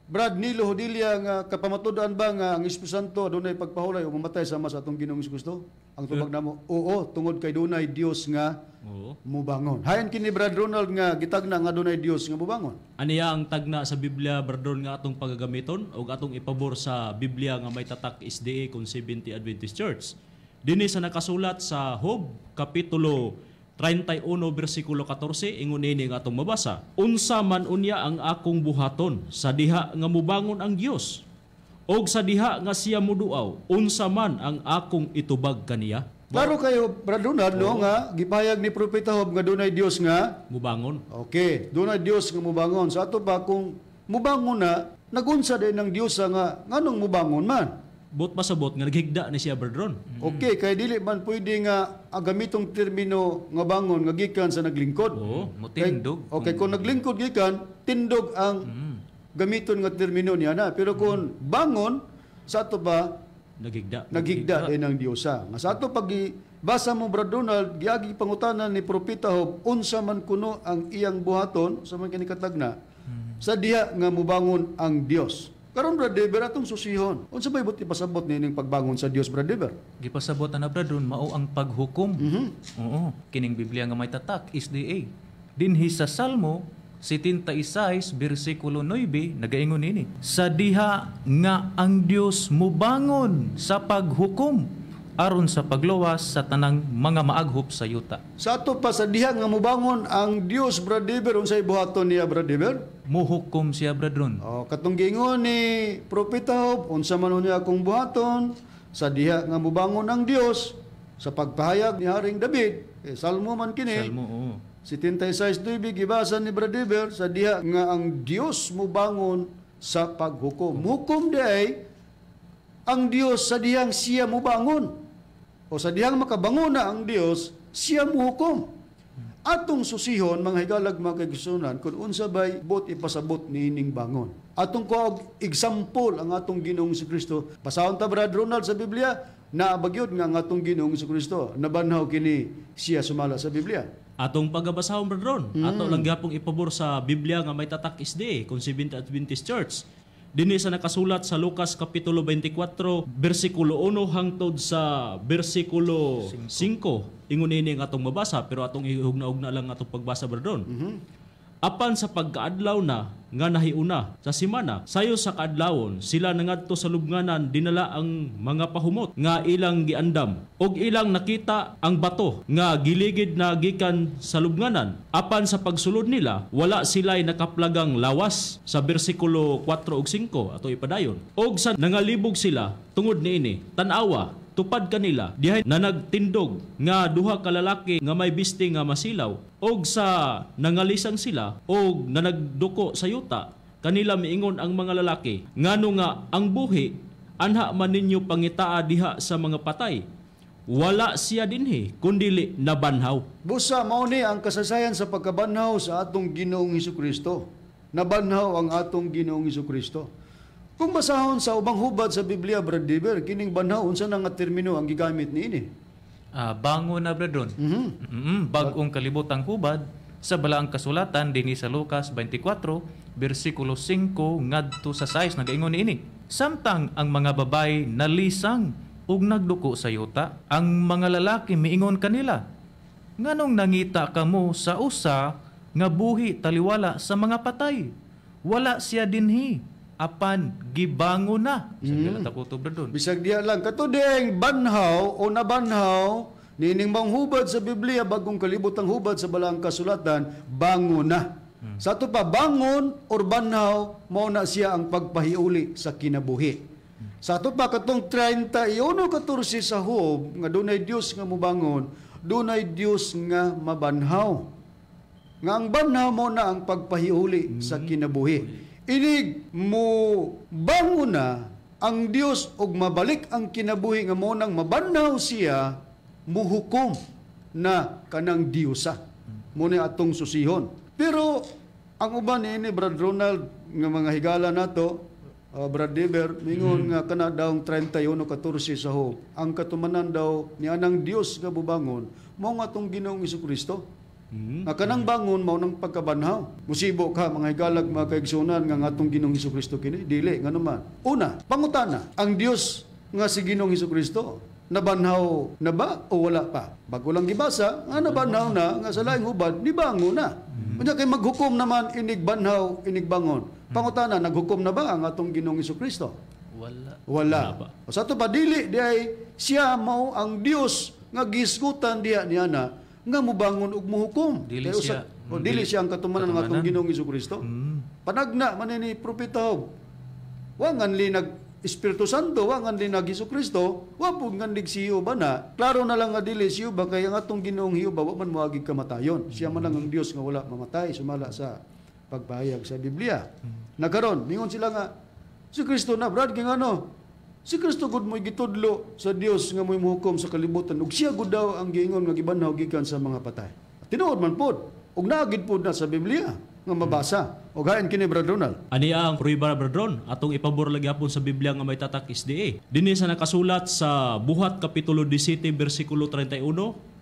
Brad Nilo Hodilia nga kapamatudan ba nga ang Espiritu Santo dunay pagpahulay o mamatay sama sa atong Ginoong Kristo? Ang tubag namo, oo, tungod kay dunay Dios nga Oo. mubangon. Hayan kini Brad Ronald nga gitagna nga dunay Dios nga mubangon. Aniya ang tagna sa Biblia bardon nga atong pagagamiton o atong ipabor sa Biblia nga may tatak SDA kung 70 Adventist Church. Dinhi sa nakasulat sa Hob kapitulo 31 bersikulo 14 ingon ini nga atong mabasa. Unsa man unya ang akong buhaton sa diha nga mubangon ang Dios og sa diha nga siya muduaw unsa man ang akong itubag kaniya Klaro kayo Brad Ronald no nga gipayag ni propeta Hob nga dunay Dios nga mubangon. Okay, dunay Dios nga mubangon. Sa ato pa kung mubangon na nagunsa din ng Dios nga nganong mubangon man. Bot pasabot nga naghigda ni siya bardron. Okay, kay dili man pwede nga ang gamitong termino nga bangon nga gikan sa naglingkod. Oo. Motindog. Kay- Okay, kung naglingkod gikan, tindog ang gamiton nga termino niya na. Pero kung bangon, sa ato ba, Naghigda. naghigda din ang Diyosa. Nga sa ato pag basa mo Brad Donald, giagi pangutanan ni Propeta Hob, unsa man kuno ang iyang buhaton, sa man kinikatagna, sa diha nga mubangon ang Dios. Karon Brad Dever atong susihon. Unsa ba ibot ipasabot nining pagbangon sa Dios Brad Dever? Gipasabot na bradron mao ang paghukom. Mhm. Oo. Kining Biblia nga may tatak SDA. Dinhi sa Salmo 76 bersikulo 9 nagaingon nini. Sa diha nga ang Dios mubangon sa paghukom aron sa pagluwas sa tanang mga maaghop sa yuta. Sa ato pa sa diha nga mubangon ang Dios Brad Dever unsay buhaton niya Brad Dever? Muhukom siya bradron. Oh, katong giingon ni Propeta Hob, unsa man unya akong buhaton sa diha nga mubangon ang Dios sa pagpahayag ni Haring David. Eh, Salmo man kini. Salmo oo. 76.2 gibasa ni Bradiver sa diha nga ang Dios mubangon sa paghukom. Hukom day ang Dios sa dihang siya mubangon. O sa dihang makabangon na ang Dios, siya muhukom. Atong susihon, mga higalag mga kaigsunan, kung unsa bay bot ipasabot ni ining bangon. Atong ko example ang atong Ginoong si Kristo. Pasahon ta Brad Ronald sa Biblia, naabagyod nga ang atong Ginoong si Kristo. Nabanhaw kini siya sumala sa Biblia. Atong pagabasahon brodron. Ato lang gyapong ipabor sa Biblia nga may tatak isde kung 70 Adventist Church. Dinhi sa nakasulat sa Lucas kapitulo 24 bersikulo 1 hangtod sa bersikulo 5. Ingon ini nga atong mabasa pero atong ihugna-ugna lang atong pagbasa brodron. Apan sa pagkaadlaw na nga nahiuna sa simana sayo sa kaadlawon sila nangadto sa lubnganan dinala ang mga pahumot nga ilang giandam og ilang nakita ang bato nga giligid na gikan sa lubnganan. Apan sa pagsulod nila wala sila'y nakaplagang lawas sa bersikulo 4 ug 5 ato ipadayon og sa nangalibog sila tungod niini tan-awa tupad kanila dihay na nagtindog nga duha ka lalaki nga may biste nga masilaw og sa nangalisang sila og na nagduko sa yuta kanila miingon ang mga lalaki ngano nga ang buhi anha man ninyo pangitaa diha sa mga patay wala siya dinhi kundili nabanhaw Busa mao ni ang kasaysayan sa pagkabanhaw sa atong Ginoong Hesukristo. Nabanhaw ang atong Ginoong Hesukristo. Kung basahon sa ubang hubad sa Biblia, Brad Dever, kining banhaw unsa na nga termino ang gigamit niini? Ah, bango na bradron. Mhm. Mm, bagong kalibotang hubad sa balaang kasulatan dinhi sa Lucas 24 bersikulo 5 ngadto sa 6 nagaingon niini. Samtang ang mga babay nalisang ug nagduko sa yuta, ang mga lalaki miingon kanila, nganong nangita kamo sa usa nga buhi taliwala sa mga patay? Wala siya dinhi apan gibango na. Sa mm. taputo doon. Bisag diya lang katudeng banhaw o nabanhaw nining manghubad sa Biblia bagong kalibotang hubad sa balang kasulatan bango na. Hmm. Sa to pa bangon or banhaw mao na siya ang pagpahiuli sa kinabuhi. Sa ato pa katong 31 14 sa Hob nga dunay Dios nga mobangon, dunay Dios nga mabanhaw. Nga ang banhaw mo na ang pagpahiuli sa kinabuhi. Inig mo bango na ang Dios og mabalik ang kinabuhi nga mo nang mabanhaw siya muhukom na kanang Diyosa. Mo ni atong susihon. Pero ang uban ni Brad Ronald nga mga higala nato uh, Brad Deber, mingon mm. nga kana daw 31 14 sa Hope, ang katumanan daw ni anang Dios nga bubangon, mao nga tong Ginoong Kristo. Mm. Nga kanang bangon mao nang pagkabanhaw. Musibo ka mga higalag mga kaigsunan nga ngatong Ginoong Kristo kini dili nga naman. Una, pangutana, ang Dios nga si Ginoong Kristo nabanhaw na ba o wala pa? Bago lang gibasa, nga nabanhaw na, nga sa laing hubad, ni bango na. Kanya kay maghukom naman, inig banhaw, inig bangon. Pangutana, naghukom na ba ang atong ginong Iso Kristo? Wala. Wala. O sa ito pa, dili, di ay siya mo ang Dios nga gisgutan diya niya na nga mubangon ug muhukom. Dili siya. Usa, o dili siya ang katumanan ng atong ginong Iso Kristo. Mm. Panagna man ni propeta Hob. Wa ngan li nag Espiritu Santo, wa ngan li nag Iso Kristo, wa pud ngan digsiyo ba na. Klaro na lang nga dili siyo ba kay ang atong Ginoong Hiyo ba wa man moagig kamatayon. Siya man lang ang Dios nga wala mamatay sumala sa pagpahayag sa Biblia. Nagkaron, mingon sila nga, si Kristo na, Brad, kaya ano, si Kristo gud mo'y gitudlo sa Dios nga mo'y muhukom sa kalibutan, ug siya gud daw ang giingon nga gibanhaw gikan sa mga patay. Tinuod man pod, ug naagid pod na sa Biblia nga mabasa. O gayon kini Brad Ronald. Ani ang pruiba bradron atong ipabor lagi hapon sa Biblia nga may tatak SDA. Dinhi sa nakasulat sa Buhat kapitulo 17 bersikulo 31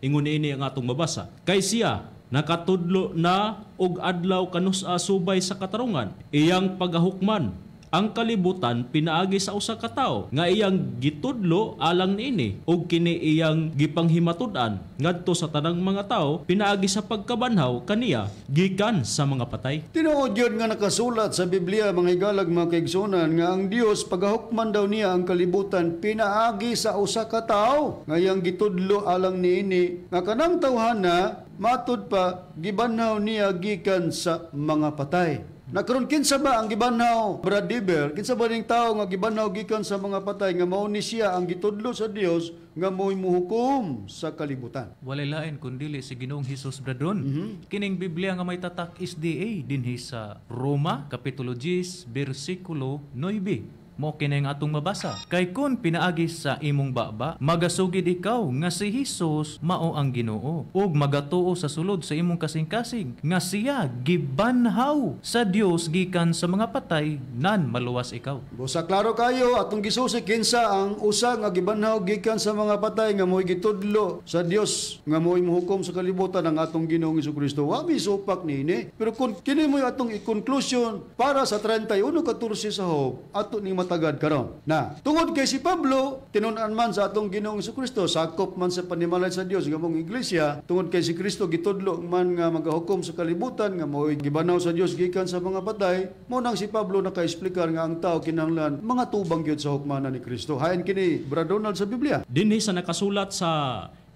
ingon ini ang atong mabasa. Kay siya nakatudlo na og adlaw kanusa subay sa katarungan iyang pagahukman ang kalibutan pinaagi sa usa ka tawo nga iyang gitudlo alang niini ug kini iyang gipanghimatud-an. Ngadto sa tanang mga tawo pinaagi sa pagkabanhaw kaniya gikan sa mga patay. Tinuod yun nga nakasulat sa Biblia mga higalag mga kaigsunan nga ang Dios pagahukman daw niya ang kalibutan pinaagi sa usa ka tawo nga iyang gitudlo alang niini. Nga kanang tawhana matud pa gibanhaw niya gikan sa mga patay Nakaroon kinsa ba ang gibanhaw Brad Diber kinsa ba ning tawo nga gibanhaw gikan sa mga patay nga mao ni siya ang gitudlo sa Dios nga mo'y muhukom sa kalibutan. Walay lain kundili si Ginoong Hesus Bradron. Kining Biblia nga may tatak SDA dinhi sa Roma kapitulo 10 bersikulo 9 mo kini nga atong mabasa. Kay kun pinaagi sa imong baba, magasugid ikaw nga si Hesus mao ang Ginoo ug magatuo sa sulod sa imong kasing-kasing nga siya gibanhaw sa Dios gikan sa mga patay nan maluwas ikaw. Busa klaro kayo atong gisusi kinsa ang usa nga gibanhaw gikan sa mga patay nga mo'y gitudlo sa Dios nga mo'y muhukom sa kalibutan ang atong Ginoong Kristo. Wa mi supak nini. Pero kung kini mo atong i-conclusion para sa 31 14 sa Hope ato ni matagad karon. Na tungod kay si Pablo tinun-an man sa atong Ginoong Kristo sakop man sa panimalay sa Dios nga mong iglesia tungod kay si Kristo gitudlo man nga magahukom sa kalibutan nga mo'y gibanaw sa Dios gikan sa mga patay mo nang si Pablo naka-explicar nga ang tao kinahanglan mga tubang gyud sa hukmanan ni Kristo. Hayan kini Brad Donald sa Biblia. dinhi sa nakasulat sa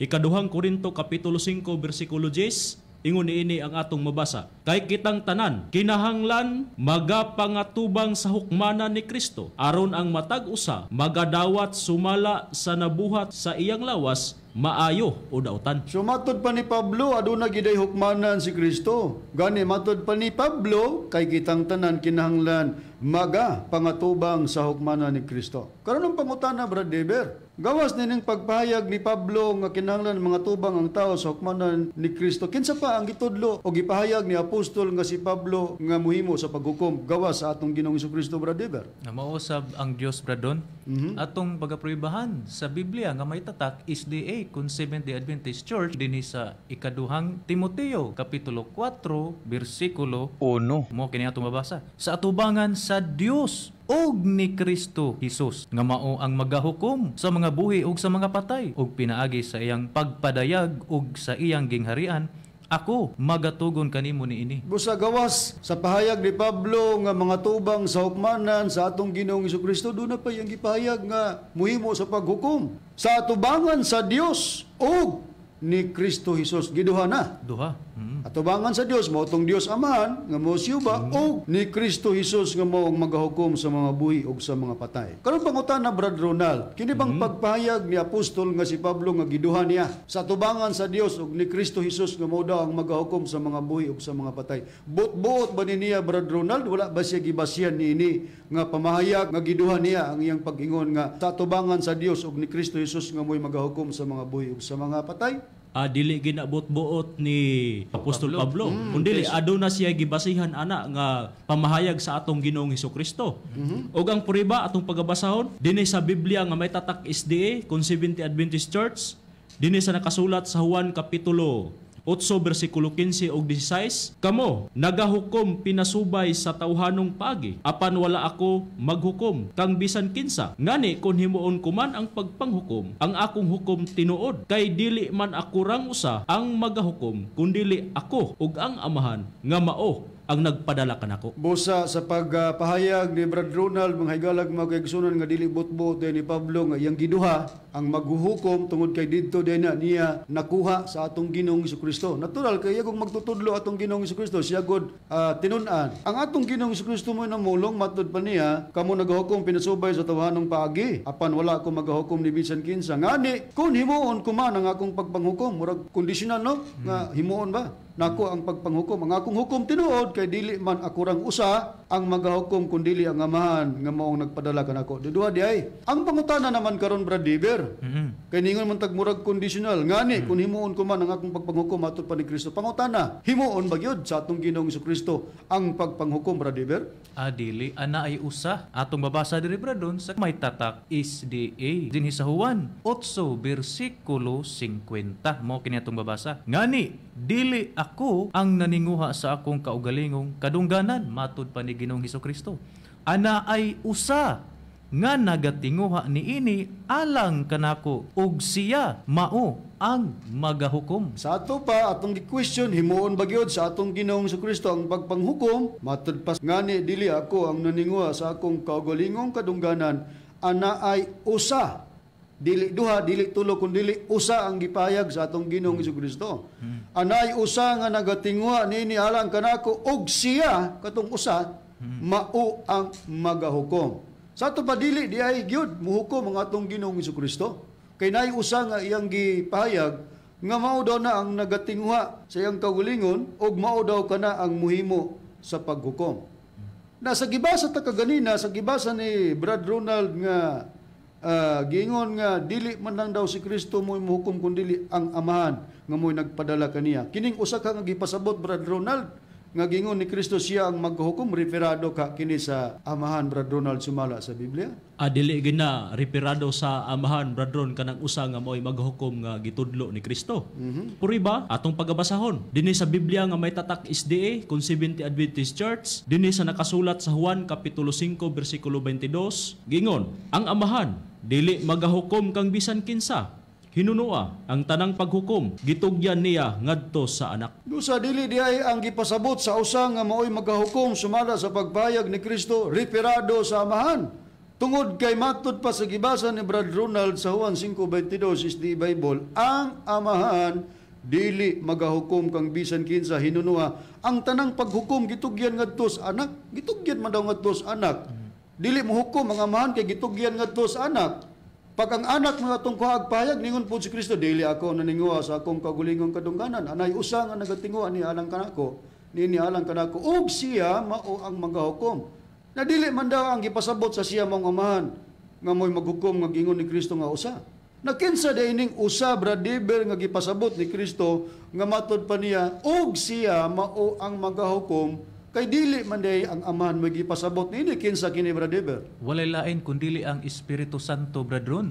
ikaduhang Korinto kapitulo 5 bersikulo 10 ingon niini ang atong mabasa kay kitang tanan kinahanglan magapangatubang sa hukmanan ni Kristo aron ang matag usa magadawat sumala sa nabuhat sa iyang lawas maayo o dautan So matod pa ni Pablo aduna giday hukmanan si Kristo. Gani matod pa ni Pablo kay kitang tanan kinahanglan maga pangatubang sa hukmanan ni Kristo. Karon ang pangutana Brad Deber, gawas nining pagpahayag ni Pablo nga kinahanglan mga tubang ang tao sa hukmanan ni Kristo. Kinsa pa ang gitudlo o gipahayag ni apostol nga si Pablo nga muhimo sa paghukom gawas sa atong Ginoong Kristo Brad Deber? Nga mausab ang Dios bradon Mhm. atong pagapruibahan sa Biblia nga may tatak SDA kun Seventh-day Adventist Church dinhi sa ikaduhang Timoteo kapitulo 4 bersikulo 1 mo kini atong mabasa sa atubangan sa Dios og ni Kristo Hesus nga mao ang magahukom sa mga buhi ug sa mga patay ug pinaagi sa iyang pagpadayag ug sa iyang gingharian ako magatugon kanimo niini. Busa gawas sa pahayag ni Pablo nga mga tubang sa hukmanan sa atong Ginoong Kristo doon na pa yung gipahayag nga muhimo sa paghukom. Sa atubangan sa Dios o ni Kristo Hesus giduha na. duha mm. Atubangan sa Dios mao tong Dios Amahan nga mao siyuba o ni Kristo Hesus nga mao ang magahukom sa mga buhi ug sa mga patay. Karon pangutan na Brad Ronald, kini bang pagpahayag ni apostol nga si Pablo nga giduha niya sa atubangan sa Dios ug ni Kristo Hesus nga mao daw ang magahukom sa mga buhi ug sa mga patay. Buot-buot ba ni niya Brad Ronald wala ba siya gibasyan niini nga pamahayag nga giduha niya ang iyang pag-ingon nga sa atubangan sa Dios ug ni Kristo Hesus nga mo'y magahukom sa mga buhi ug sa mga patay? Ah, dili ginabot-buot ni Apostol Pablo. Pablo. Kung dili aduna siya gibasihan ana nga pamahayag sa atong Ginoong Hesukristo. Ug ang puriba atong pagabasahon dinhi sa Biblia nga may tatak SDA kun Seventh Adventist Church dinhi sa nakasulat sa Juan kapitulo 8 bersikulo 15 ug 16 Kamo nagahukom pinasubay sa tawhanong pagi apan wala ako maghukom kang bisan kinsa. Ngani kun himuon ko man ang pagpanghukom ang akong hukom tinuod kay dili man ako rang usa ang magahukom kun dili ako ug ang amahan nga mao ang nagpadala kanako. Busa sa pagpahayag ni Brad Ronald, mga higalag mga kaigsunan nga dili butbot ni Pablo nga iyang giduha ang maghuhukom tungod kay didto din na niya nakuha sa atong Ginoong Kristo. Natural kay kung magtutudlo atong Ginoong Kristo siya gud ah, tinun-an. Ang atong Ginoong Kristo mo namulong matud pa niya kamo nagahukom pinasubay sa tawanong paagi apan wala ako magahukom ni bisan kinsa. Ngani kun himuon ko man ang akong pagpanghukom murag conditional no nga himuon ba? nako ang pagpanghukom ang akong hukom tinuod kay dili man ako rang usa ang magahukom kun dili ang amahan nga maong nagpadala kanako duduha di ay ang pangutana naman karon Brad Diver Mm-mm. kay ningon man tag murag conditional. Ngani kun himuon ko man ang akong pagpanghukom atud pa ni Kristo. Pangutana himuon ba gyud sa atong Ginoong Kristo ang pagpanghukom Diver Adili ana ay usa. Atong babasa diri bradon sa may tatak SDA dinhi sa Juan 8 bersikulo 50 mo kini atong babasa. Ngani dili ako ang naninguha sa akong kaugalingong kadungganan matud pa ni Ginoong Hesukristo ana ay usa nga nagatinguha niini alang kanako ug siya mao ang magahukom. Sa ato pa atong gi-question himuon ba gyud sa atong Ginoong Kristo ang pagpanghukom? Matud pas ngani dili ako ang naninguha sa akong kaugalingong kadungganan. Ana ay usa. Dili duha dili tulo kun dili usa ang gipayag sa atong Ginoong Kristo. Ana ay usa nga nagatinguha niini alang kanako ug siya katong usa mao ang magahukom. Sa ato pa di ay gyud muhukom ang atong Ginoong Kristo. Kay naay usa nga iyang gipahayag nga mao daw na ang nagatinguha sa iyang kaugalingon ug mao daw kana ang muhimo sa paghukom. Na sa gibasa ta kaganina sa gibasa ni Brad Ronald nga ah, giingon nga dili man lang daw si Kristo mo muhukom kun dili ang amahan nga mo'y nagpadala kaniya. Kining usa ka nga gipasabot Brad Ronald nga gingon ni Kristo siya ang maghukom referado ka kini sa amahan Brad Ronald sumala sa Biblia. adili gina reperado sa amahan bradron kanang usa nga mo'y maghukom nga gitudlo ni Kristo. Puri ba? Atong pagabasahon. Dinhi sa Biblia nga may tatak SDA kun Seventh Adventist Church. Dinhi sa nakasulat sa Juan kapitulo 5 bersikulo 22 gingon ang amahan dili magahukom kang bisan kinsa hinunua ang tanang paghukom. Gitugyan niya ngadto sa anak. Dusa dili di ay ang gipasabot sa usa nga maoy magahukom sumala sa pagpayag ni Kristo referado sa amahan. Tungod kay matud pa sa gibasa ni Brad Ronald sa Juan 5:22 is the Bible, ang amahan dili magahukom kang bisan kinsa hinunua. Ang tanang paghukom gitugyan ngadto sa anak gitugyan man daw ngadto sa anak. Dili mo hukom ang amahan kay gitugyan ngadto sa anak pag ang anak mga atong kuhag payag ningon po si Kristo dili ako naninguha sa akong kagulingong kadungganan. Anay usa nga nagatinguha ni alang kanako ni ni alang kanako ug siya mao ang magahukom Na dili man daw ang gipasabot sa siya mong amahan nga mo'y maghukom nga gingon ni Kristo nga usa. Nakinsa day ning usa bradiber nga gipasabot ni Kristo nga matod pa niya ug siya mao ang magahukom kay dili man day ang amahan mo gipasabot ni kinsa kini bradiber. Walay lain kundili ang Espiritu Santo bradron.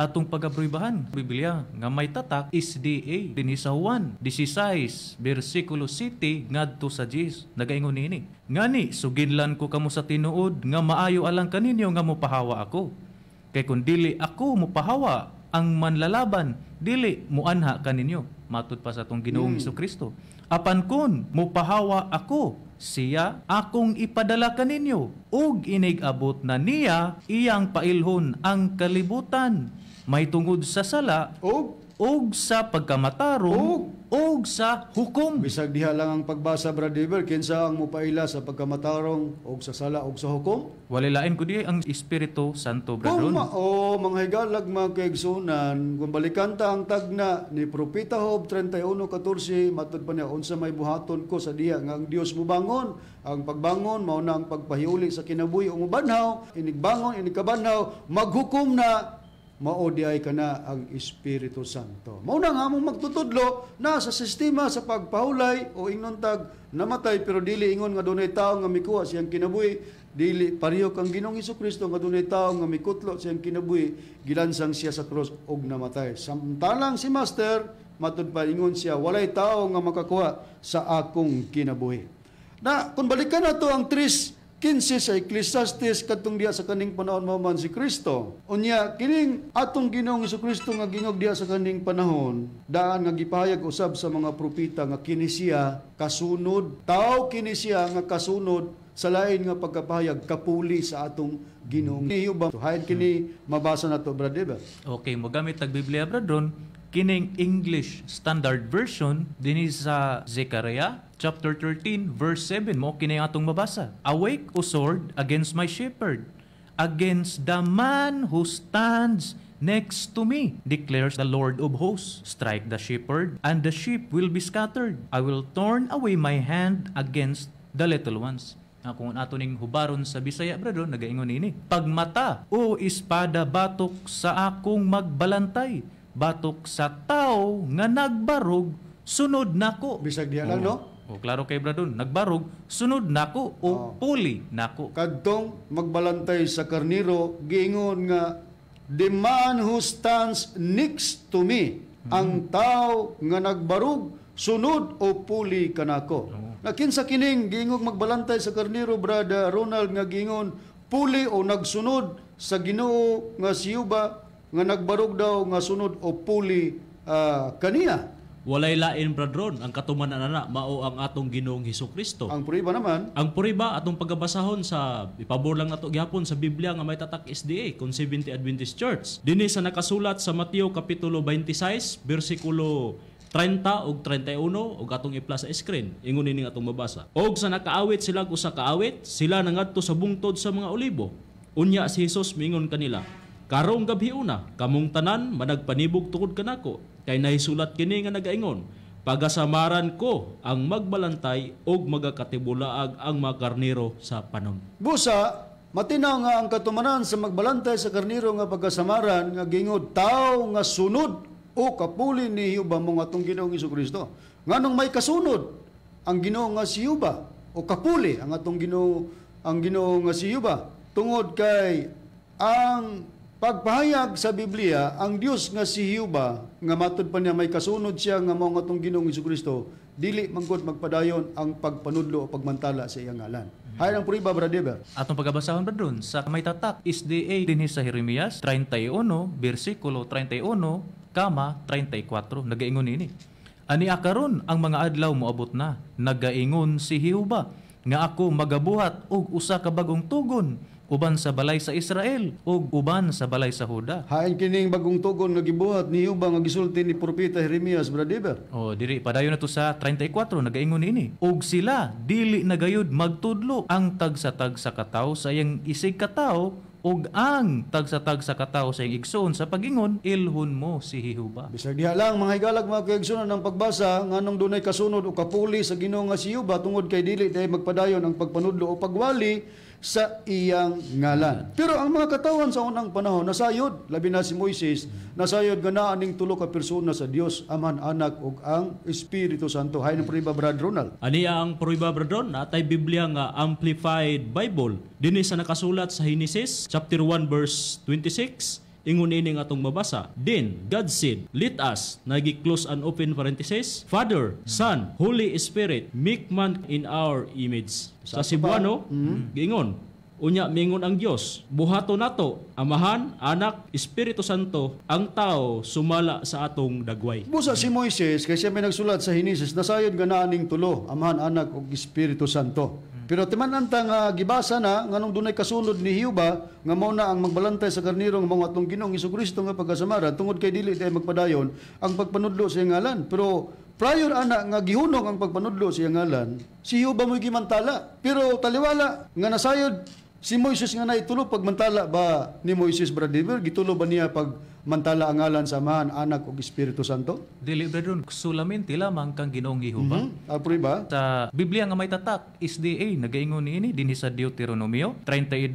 Atong pagabroibahan Biblia nga may tatak SDA dinhi sa Juan 16 bersikulo 7 ngadto sa 10 nagaingon nini. Ngani suginlan ko kamo sa tinuod nga maayo alang kaninyo nga mopahawa ako. Kay kung dili ako mopahawa ang manlalaban dili muanha kaninyo matud pa sa atong Ginoong Hesus Kristo. Apan kun mopahawa ako siya akong ipadala kaninyo ug inigabot na niya iyang pailhon ang kalibutan. May tungod sa sala Og ug sa pagkamatarong ug sa hukom. Bisag diha lang ang pagbasa bradiber kinsa ang mopaila sa pagkamatarong og sa sala og sa hukom. Walay lain ko di ang Espiritu Santo Kung bradron mao mga higalag mga kaigsunan, kung balikan ta ang tagna ni Propeta Job 31:14 matud pa niya unsa may buhaton ko sa diha nga ang Dios mo bangon, ang pagbangon mao na ang pagpahiuli sa kinabuhi o mubanhaw, inigbangon inigkabanhaw, maghukom na mao di ay kana ang Espiritu Santo. Mao na nga among magtutudlo na sa sistema sa pagpahulay o ingnon tag namatay pero dili ingon nga dunay tawo nga mikuha siyang kinabuhi dili pareho kang Ginoong Kristo nga dunay tawo nga mikutlo siyang kinabuhi gilansang siya sa krus og namatay. Samtalang si Master matud pa ingon siya walay tawo nga makakuha sa akong kinabuhi. Na kung balikan nato ang tris 15 sa Ecclesiastes katong diha sa kaning panahon mao man si Kristo. Unya kining atong Ginoong Kristo nga gingog diha sa kaning panahon, daan nga gipahayag usab sa mga propeta nga kini siya kasunod, taw kini siya nga kasunod sa lain nga pagkapahayag kapuli sa atong Ginoong. Hiuba, hayan kini mabasa nato brother. Okay, mogamit tag Biblia bradron kining English Standard Version dinhi sa Zechariah chapter 13 verse 7 mo kini atong mabasa. Awake o sword against my shepherd against the man who stands next to me, declares the Lord of hosts. Strike the shepherd, and the sheep will be scattered. I will turn away my hand against the little ones. Nga kung ato ning hubaron sa Bisaya brado nagaingon ini. Pagmata o espada batok sa akong magbalantay, batok sa tao nga nagbarog sunod nako. Bisag diha lang no? O klaro kay brado, nagbarog sunod nako o puli nako. kadtong magbalantay sa karniro giingon nga the man who stands next to me ang tao nga nagbarug sunod o puli kanako na kinsa kining giingog magbalantay sa karniro brada Ronald nga giingon puli o nagsunod sa Ginoo nga siyuba nga nagbarug daw nga sunod o puli ah, kaniya Walay lain bradron ang katuman ana mao ang atong Ginoong Hesus Kristo. ang puriba naman Ang puriba atong pagabasahon sa ipabor lang nato gihapon sa Biblia nga may tatak SDA kon 70 Adventist Church. Dinhi sa nakasulat sa Mateo kapitulo 26 bersikulo 30 ug 31 ug atong ipla sa screen. Ingon ini atong mabasa. Og sa nakaawit sila usa ka awit, sila nangadto sa bungtod sa mga olibo. Unya si Jesus mingon kanila, Karong gabi una, kamong tanan managpanibog tukod kanako, kay nahisulat kini nga nagaingon, pagasamaran ko ang magbalantay og magakatibulaag ang mga karnero sa panon. Busa, matinaw nga ang katumanan sa magbalantay sa karniro nga pagkasamaran nga gingod tao nga sunod o kapuli ni Hiuba mo nga atong Ginoong Iso Kristo. Nganong may kasunod ang Ginoo nga si Hiuba o kapuli ang atong Ginoo ang Ginoo nga si Hiuba tungod kay ang pagpahayag sa Biblia ang Dios nga si Hiuba nga matud pa niya may kasunod siya nga mao nga atong Ginoong Kristo dili manggod magpadayon ang pagpanudlo o pagmantala sa iyang ngalan. Hay ang puriba brother. Atong pagabasahon ba dun sa may tatak SDA dinhi sa Jeremias 31 bersikulo 31 kama 34 nagaingon ini. Ani akaron ang mga adlaw moabot na nagaingon si Hiuba nga ako magabuhat og usa ka bagong tugon uban sa balay sa Israel ug uban sa balay sa Huda. Hain kining bagong tugon nga gibuhat ni Hiuba nga gisulti ni propeta Jeremias brother. O diri padayon na to sa 34 nagaingon ini. Og sila dili nagayud magtudlo ang tag sa tag sa kataw sa iyang isig kataw ug ang tag sa tag sa kataw sa iyang igsoon sa pagingon ilhon mo si Hihuba. Bisag diha lang mga higalag mga kaigsunan ng pagbasa nganong dunay kasunod o kapuli sa Ginoo nga si Hiuba tungod kay dili day magpadayon ang pagpanudlo o pagwali sa iyang ngalan. Pero ang mga katawan sa unang panahon nasayod, labi na si Moises, nasayod nga naa ning tulo ka persona sa Dios, Aman, Anak ug ang Espiritu Santo. Hay ng priba Brad Ronald. Aniya ang pruiba bradon natay Biblia nga Amplified Bible dinhi sa nakasulat sa Genesis chapter 1 verse 26 ingon ini nga atong mabasa. Then God said, "Let us nagi close and open parenthesis, Father, Son, Holy Spirit, make man in our image." Sa Cebuano, giingon, Unya mingon ang Dios, buhato nato, Amahan, Anak, Espiritu Santo, ang tao sumala sa atong dagway. Busa si Moises, kay siya may nagsulat sa Hinesis, nasayod nga naa ning tulo, Amahan, Anak ug Espiritu Santo. Pero timananta nga gibasa na nganong dunay kasunod ni Hiuba nga mao na ang magbalantay sa karniro nga mga atong Ginoong Kristo nga pagkasamara tungod kay dili tay magpadayon ang pagpanudlo sa ngalan. Pero prior ana nga gihunong ang pagpanudlo sa ngalan, si Hiuba mo'y gimantala. Pero taliwala nga nasayod si Moises nga naitulo pagmantala ba ni Moises brother gitulo ba niya pag mantala ang ngalan sa Amahan, Anak ug Espiritu Santo? Dili brethren, sulamin lamang kang Ginoong Jehova. Hmm? Apoy ba? Sa Biblia nga may tatak, SDA, nagaingon niini dinhi sa Deuteronomio 32,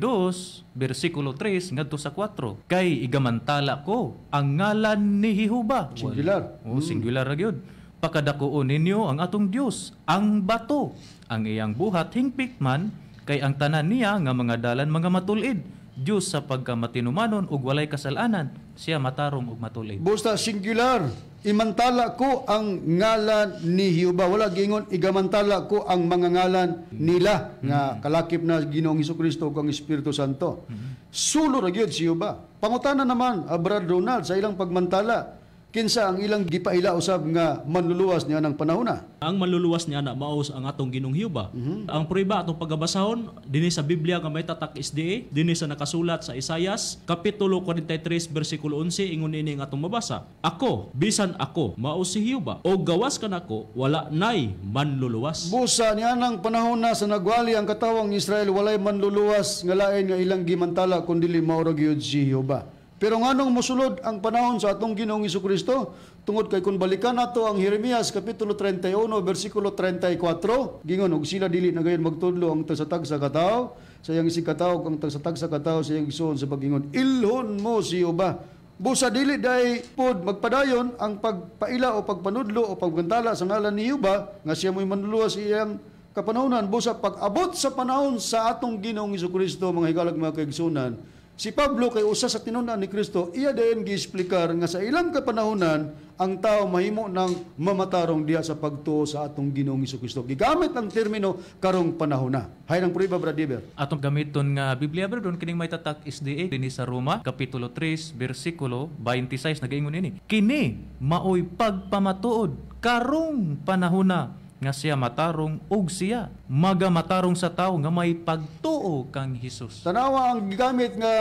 versikulo 3 ngadto sa 4. Kay igamantala ko ang ngalan ni Jehova. Singular. O singular ra gyud. Pakadakuon ninyo ang atong Dios, ang bato, ang iyang buhat hingpit man kay ang tanan niya nga mga dalan mga matulid. Diyos sa pagkamatinumanon ug walay kasalanan, siya matarong ug matulid. Busta singular. Imantala ko ang ngalan ni Hiuba. Wala gingon igamantala ko ang mga ngalan nila nga kalakip na Ginoong Hesus ug ang Espiritu Santo. Sulo ra gyud si Hiuba. Pangutana naman Brad Ronald sa ilang pagmantala kinsa ang ilang gipaila usab nga manluluwas niya ng panahon na. Ang manluluwas niya na maus ang atong Ginong Hiuba. Ang pruiba atong pagabasahon dinhi sa Biblia nga may tatak SDA, dinhi sa nakasulat sa Isayas kapitulo 43 bersikulo 11 ingon ini nga atong mabasa. Ako, bisan ako, mao si Hiuba, o gawas ka nako, wala nay manluluwas. Busa niya ng panahon na sa nagwali ang katawang Israel walay manluluwas nga lain nga ilang gimantala kundi mao ra gyud si Hiuba. Pero nganong mosulod ang panahon sa atong Ginoong Kristo tungod kay kun balikan nato ang Jeremias kapitulo 31 bersikulo 34 gingon og sila dili na gayon magtudlo ang tagsatag sa katawo sa iyang isig katawo ang tagsatag sa katawo sa iyang isuon sa pagingon ilhon mo si Uba Busa dili day pod magpadayon ang pagpaila o pagpanudlo o pagbantala sa ngalan ni Yuba nga siya mo'y manluluwas sa iyang kapanahonan busa pag-abot sa panahon sa atong Ginoong Kristo mga higalag mga kaigsunan Si Pablo kay usa sa tinunan ni Kristo, iya dayon giesplikar nga sa ilang kapanahonan ang tao mahimo ng mamatarong diha sa pagtuo sa atong Ginoong Kristo. Gigamit ang termino karong panahon na. Hay nang puriba Brad Diver. Atong gamiton nga Biblia bro kining may tatak SDA dinhi sa Roma kapitulo 3 bersikulo 26 nagaingon ini. Kini maoy pagpamatuod karong panahon na nga siya matarong ug siya magamatarong sa tao nga may pagtuo kang Hesus. Tanawa ang gigamit nga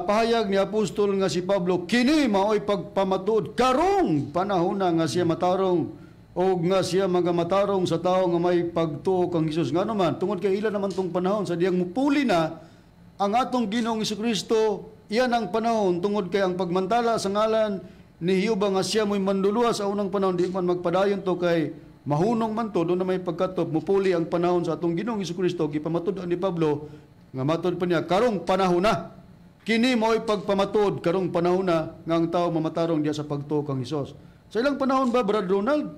pahayag ni apostol nga si Pablo kini maoy pagpamatuod karong panahon na nga siya matarong o nga siya magamatarong sa tao nga may pagtuo kang Hesus. Nga naman, tungod kay ilan naman tong panahon sa diyang mupuli na ang atong Ginoong Kristo iyan ang panahon tungod kay ang pagmantala sa ngalan ni Hiuba nga siya mo'y manduluwa sa unang panahon di man magpadayon to kay mahunong man to doon na may pagkatop mupuli ang panahon sa atong Ginoong Kristo gipamatud ni Pablo nga matod pa niya karong panahon na kini mo'y pagpamatud karong panahon na nga ang tao mamatarong diya sa pagtuo kang Hesus. Sa ilang panahon ba Brad Ronald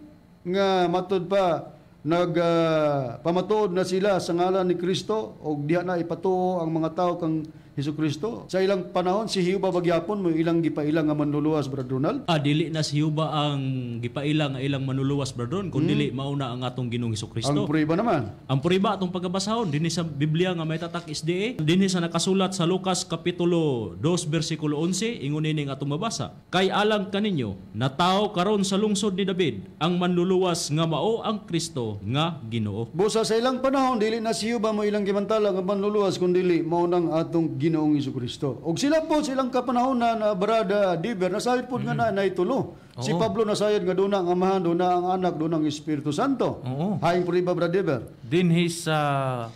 nga matod pa nag ah, pamatuod na sila sa ngalan ni Kristo o diha na ipatuo ang mga tao kang Hesus Kristo. Sa ilang panahon si Hiuba bagyapon mo ilang gipailang nga manluluwas Brad Ronald. Ah, dili na si Hiuba ang gipaila nga ilang manluluwas bradon, kun dili mauna ang atong Ginoong Kristo. Ang prueba naman. Ang puriba atong pagabasahon dinhi sa Biblia nga may tatak SDA dinhi sa nakasulat sa Lucas kapitulo 2 bersikulo 11 ingon ini nga atong mabasa kay alang kaninyo nataw karon sa lungsod ni David ang manluluwas nga mao ang Kristo nga Ginoo Busa sa ilang panahon, dili na siyo ba mo ilang gimantala nga manluluwas kung dili maunang atong ginoong Iso Kristo. Og sila po sa ilang kapanahon na, na barada diber, nasahit po nga na naitulo. Si Oo. Pablo nasayod nga doon ang amahan, doon ang anak, doon ang Espiritu Santo. Oo. Haing puri ba, Brad Dever? Dinhi sa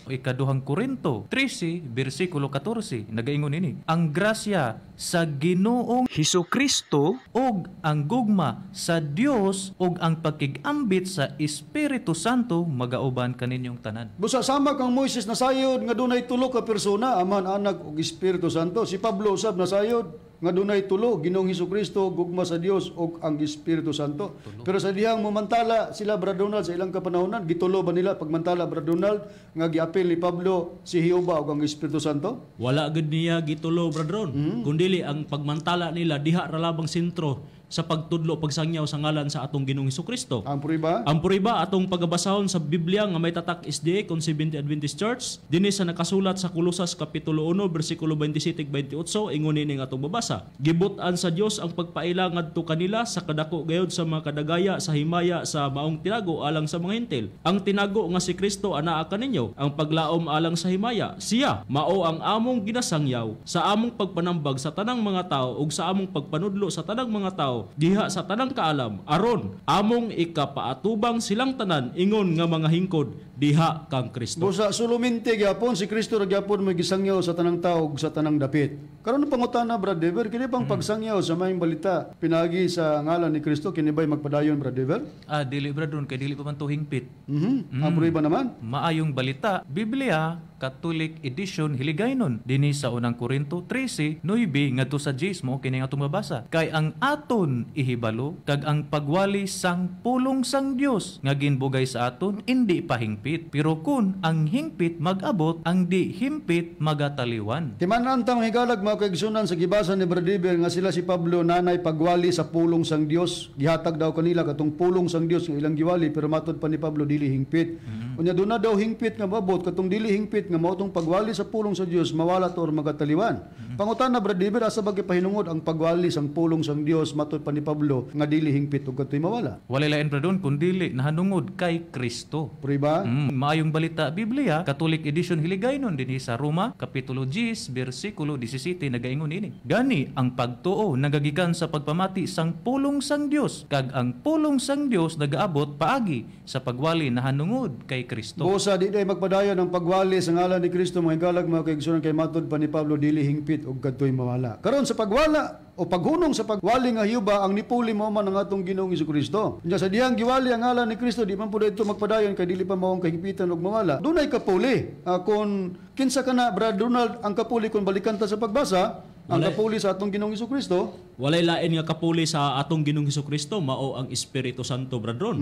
ikaduhang Korinto 13 bersikulo 14 nagaingon ini ang grasya sa Ginoong Hesus Kristo og ang gugma sa Dios og ang pagkigambit sa Espiritu Santo magauban kaninyong tanan Busa sama kang Moises nasayod nga doon ay tulo ka persona, amahan, anak, ug Espiritu Santo. Si Pablo usab nasayod nga doon ay tulo, Ginoong Hesus Kristo, gugma sa Dios ug ang Espiritu Santo. Pero sa dihang mumantala sila Brad Donald sa ilang kapanahonan, gitulo ba nila pagmantala Brad Donald nga giapil ni Pablo si Jehova ug ang Espiritu Santo? Wala gid niya gitulo bradron. Kundili ang pagmantala nila diha ra labang sentro sa pagtudlo pagsangyaw sa ngalan sa atong Ginoong Kristo. Ang puri ba? Ang puriba atong pagabasahon sa Biblia nga may tatak SDA kon Seventh Adventist Church dinhi sa nakasulat sa Kolosas kapitulo 1 bersikulo 27-28 ingon ini nga atong babasa. Gibutan sa Dios ang pagpaila ngadto kanila sa kadako gayud sa mga kadagaya sa himaya sa maong tinago alang sa mga hintil. Ang tinago nga si Kristo anaa kaninyo ang paglaom alang sa himaya. Siya mao ang among ginasangyaw sa among pagpanambag sa tanang mga tao ug sa among pagpanudlo sa tanang mga tao diha sa tanang kaalam aron among ikapaatubang silang tanan ingon nga mga hingkod diha kang Kristo. Busa suluminti gyapon si Kristo ra gyapon may gisangyaw sa tanang tao sa tanang dapit. Karon pangutana Brad Dever, kini bang pagsangyaw sa maayong balita pinagi sa ngalan ni Kristo kini ba'y magpadayon Brad Dever? ah dili bradron kay dili pa man to hingpit Mhm. Ang puri ba naman? Maayong balita, Biblia, Catholic Edition Hiligaynon. Dinhi sa unang Korinto 13, 9 ngadto sa 10 mo kini nga atong mabasa. Kay ang aton ihibalo kag ang pagwali sang pulong sang Dios nga ginbugay sa aton indi pa hingpit. Pero kun ang hingpit mag-abot, ang di himpit magataliwan. Timanan tang higalag mga kaigsunan sa gibasa ni Brad Dever nga sila si Pablo nanay pagwali sa pulong sang Dios. Gihatag daw kanila katong pulong sang Dios nga ilang giwali pero matod pa ni Pablo dili hingpit. Unya doon na daw hingpit nga mabot katong dili hingpit nga mao tong pagwali sa pulong sa Dios mawala or magataliwan. Pangutan na Brad Dever asa bagay pahinungod ang pagwali sang pulong sang Dios matod pa ni Pablo nga dili hingpit ug katoy mawala. Walay lain pa doon kun dili nahanungod kay Kristo. Puri ba? Mm, maayong balita Biblia, Catholic Edition Hiligaynon dinhi sa Roma kapitulo 10 bersikulo 17 nagaingon ini. Gani ang pagtuo nagagikan sa pagpamati sang pulong sang Dios kag ang pulong sang Dios nagaabot paagi sa pagwali nahanungod kay Kristo. Busa di day magpadayon ang pagwali sa ngalan ni Kristo mga higalag mga kaigsunan kay matod pa ni Pablo dili hingpit ug kadtoy mawala. Karon sa pagwala o paghunong sa pagwali nga Yuba ang nipuli mo man ang atong Ginoong Kristo. Nya sa diyang giwali ang ngalan ni Kristo di man pud ito magpadayon kay dili pa mao ang kahipitan ug mawala. Dunay kapuli. Ah, kung kinsa kana Brad Donald ang kapuli kung balikan ta sa pagbasa, ang kapuli sa atong Ginoong Kristo, Walay lain nga kapuli sa atong Ginoong Kristo mao ang Espiritu Santo bradron.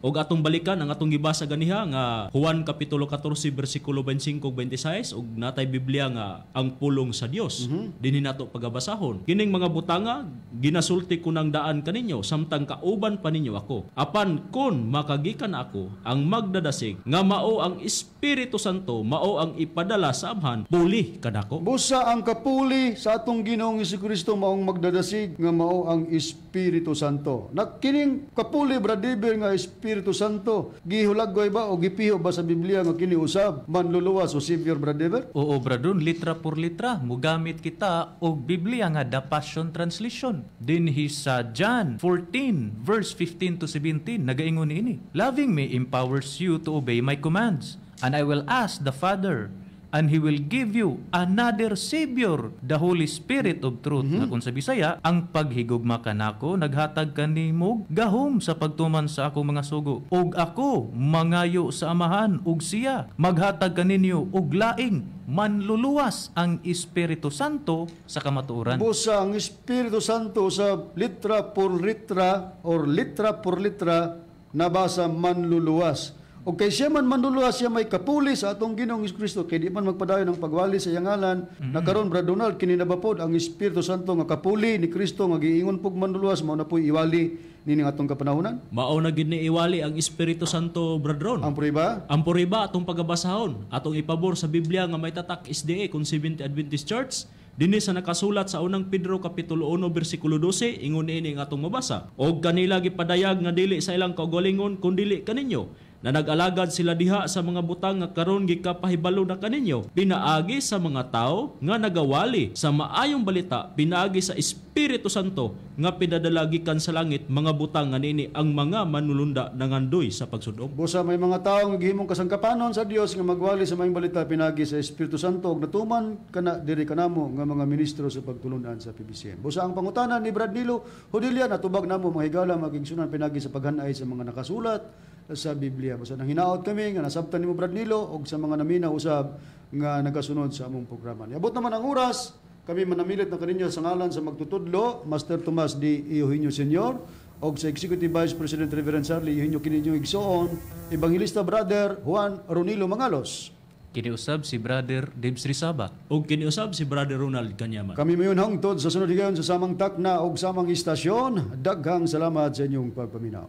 Og atong balikan ang atong gibasa ganiha nga Juan kapitulo 14 bersikulo 25 ug 26 ug natay Biblia nga ang pulong sa Dios. Dinhi nato pagabasahon. Kining mga butanga ginasulti ko ng daan kaninyo samtang kauban pa ninyo ako. Apan kun makagikan ako ang magdadasig nga mao ang Espiritu Santo mao ang ipadala sa amhan puli kadako. busa ang kapuli sa atong Ginoong Kristo maong magdadasig nga mao ang Espiritu Santo. Nakining kapuli bradiber nga Espiritu Santo gihulaggoy ba o gipiho ba sa Biblia nga kini usab manluluwas o Savior bradiber? Oo, bradon, litra por litra, mugamit kita og Biblia nga The Passion Translation. Dinhi sa John 14, verse 15 to 17, nagaingon ini. Loving me empowers you to obey my commands, and I will ask the Father, and He will give you another Savior, the Holy Spirit of Truth. Nga kung sa Bisaya, ang paghigugma kanako, naghatag kanimog gahom sa pagtuman sa akong mga sugo. Og ako, mangayo sa amahan, ug siya, maghatag kaninyo og laing, manluluwas ang Espiritu Santo sa kamatuoran. Busa ang Espiritu Santo sa litra por litra or litra por litra nabasa manluluwas. O kay siya man manluluwas siya may kapuli sa atong Ginoong Kristo kay di man magpadayon ng pagwali sa iyang ngalan. Nakaron Brad Donald kini nabapod ang Espiritu Santo nga kapuli ni Kristo nga giingon pug manluluwas mao na po'y iwali nining atong kapanahunan. Mao na gid ni iwali ang Espiritu Santo bradron. Ang prueba Ang puriba atong pagabasahon, atong ipabor sa Biblia nga may tatak SDA kung Seventh Adventist Church, dinhi sa nakasulat sa unang Pedro kapitulo 1 bersikulo 12 ingon ini nga atong mabasa. Og kanila gipadayag nga dili sa ilang kaugalingon kun dili kaninyo na nag-alagad sila diha sa mga butang nga karon gikapahibalo na kaninyo pinaagi sa mga tao nga nagawali sa maayong balita pinaagi sa Espiritu Santo nga pinadalagikan sa langit mga butang nga nini ang mga manulunda nangandoy sa pagsudok Busa may mga tao nga gihimong kasangkapanon sa Dios nga magwali sa maayong balita pinagi sa Espiritu Santo ug natuman kana diri kanamo nga mga ministro sa pagtulunan sa PBCM. Busa ang pangutana ni Brad Nilo, Hudilia natubag namo mga higala magigsunan pinagi sa paghanay sa mga nakasulat sa Biblia. Busa nang hinaot kami nga nasabtan nimo Brad Nilo ug sa mga namina usab nga nagasunod sa among programa. Niabot naman ang oras, kami manamilit na kaninyo sa ngalan sa magtutudlo, Master Tomas D. Eugenio Senior, o sa Executive Vice President Reverend Charlie Eugenio Kininyo Igsoon, Evangelista Brother Juan Ronilo Mangalos. Kiniusab si Brother Debs Rizaba. ug kiniusab si Brother Ronald Kanyaman Kami mayon hangtod sa sunod higayon sa samang takna o samang istasyon. Daghang salamat sa inyong pagpaminaw.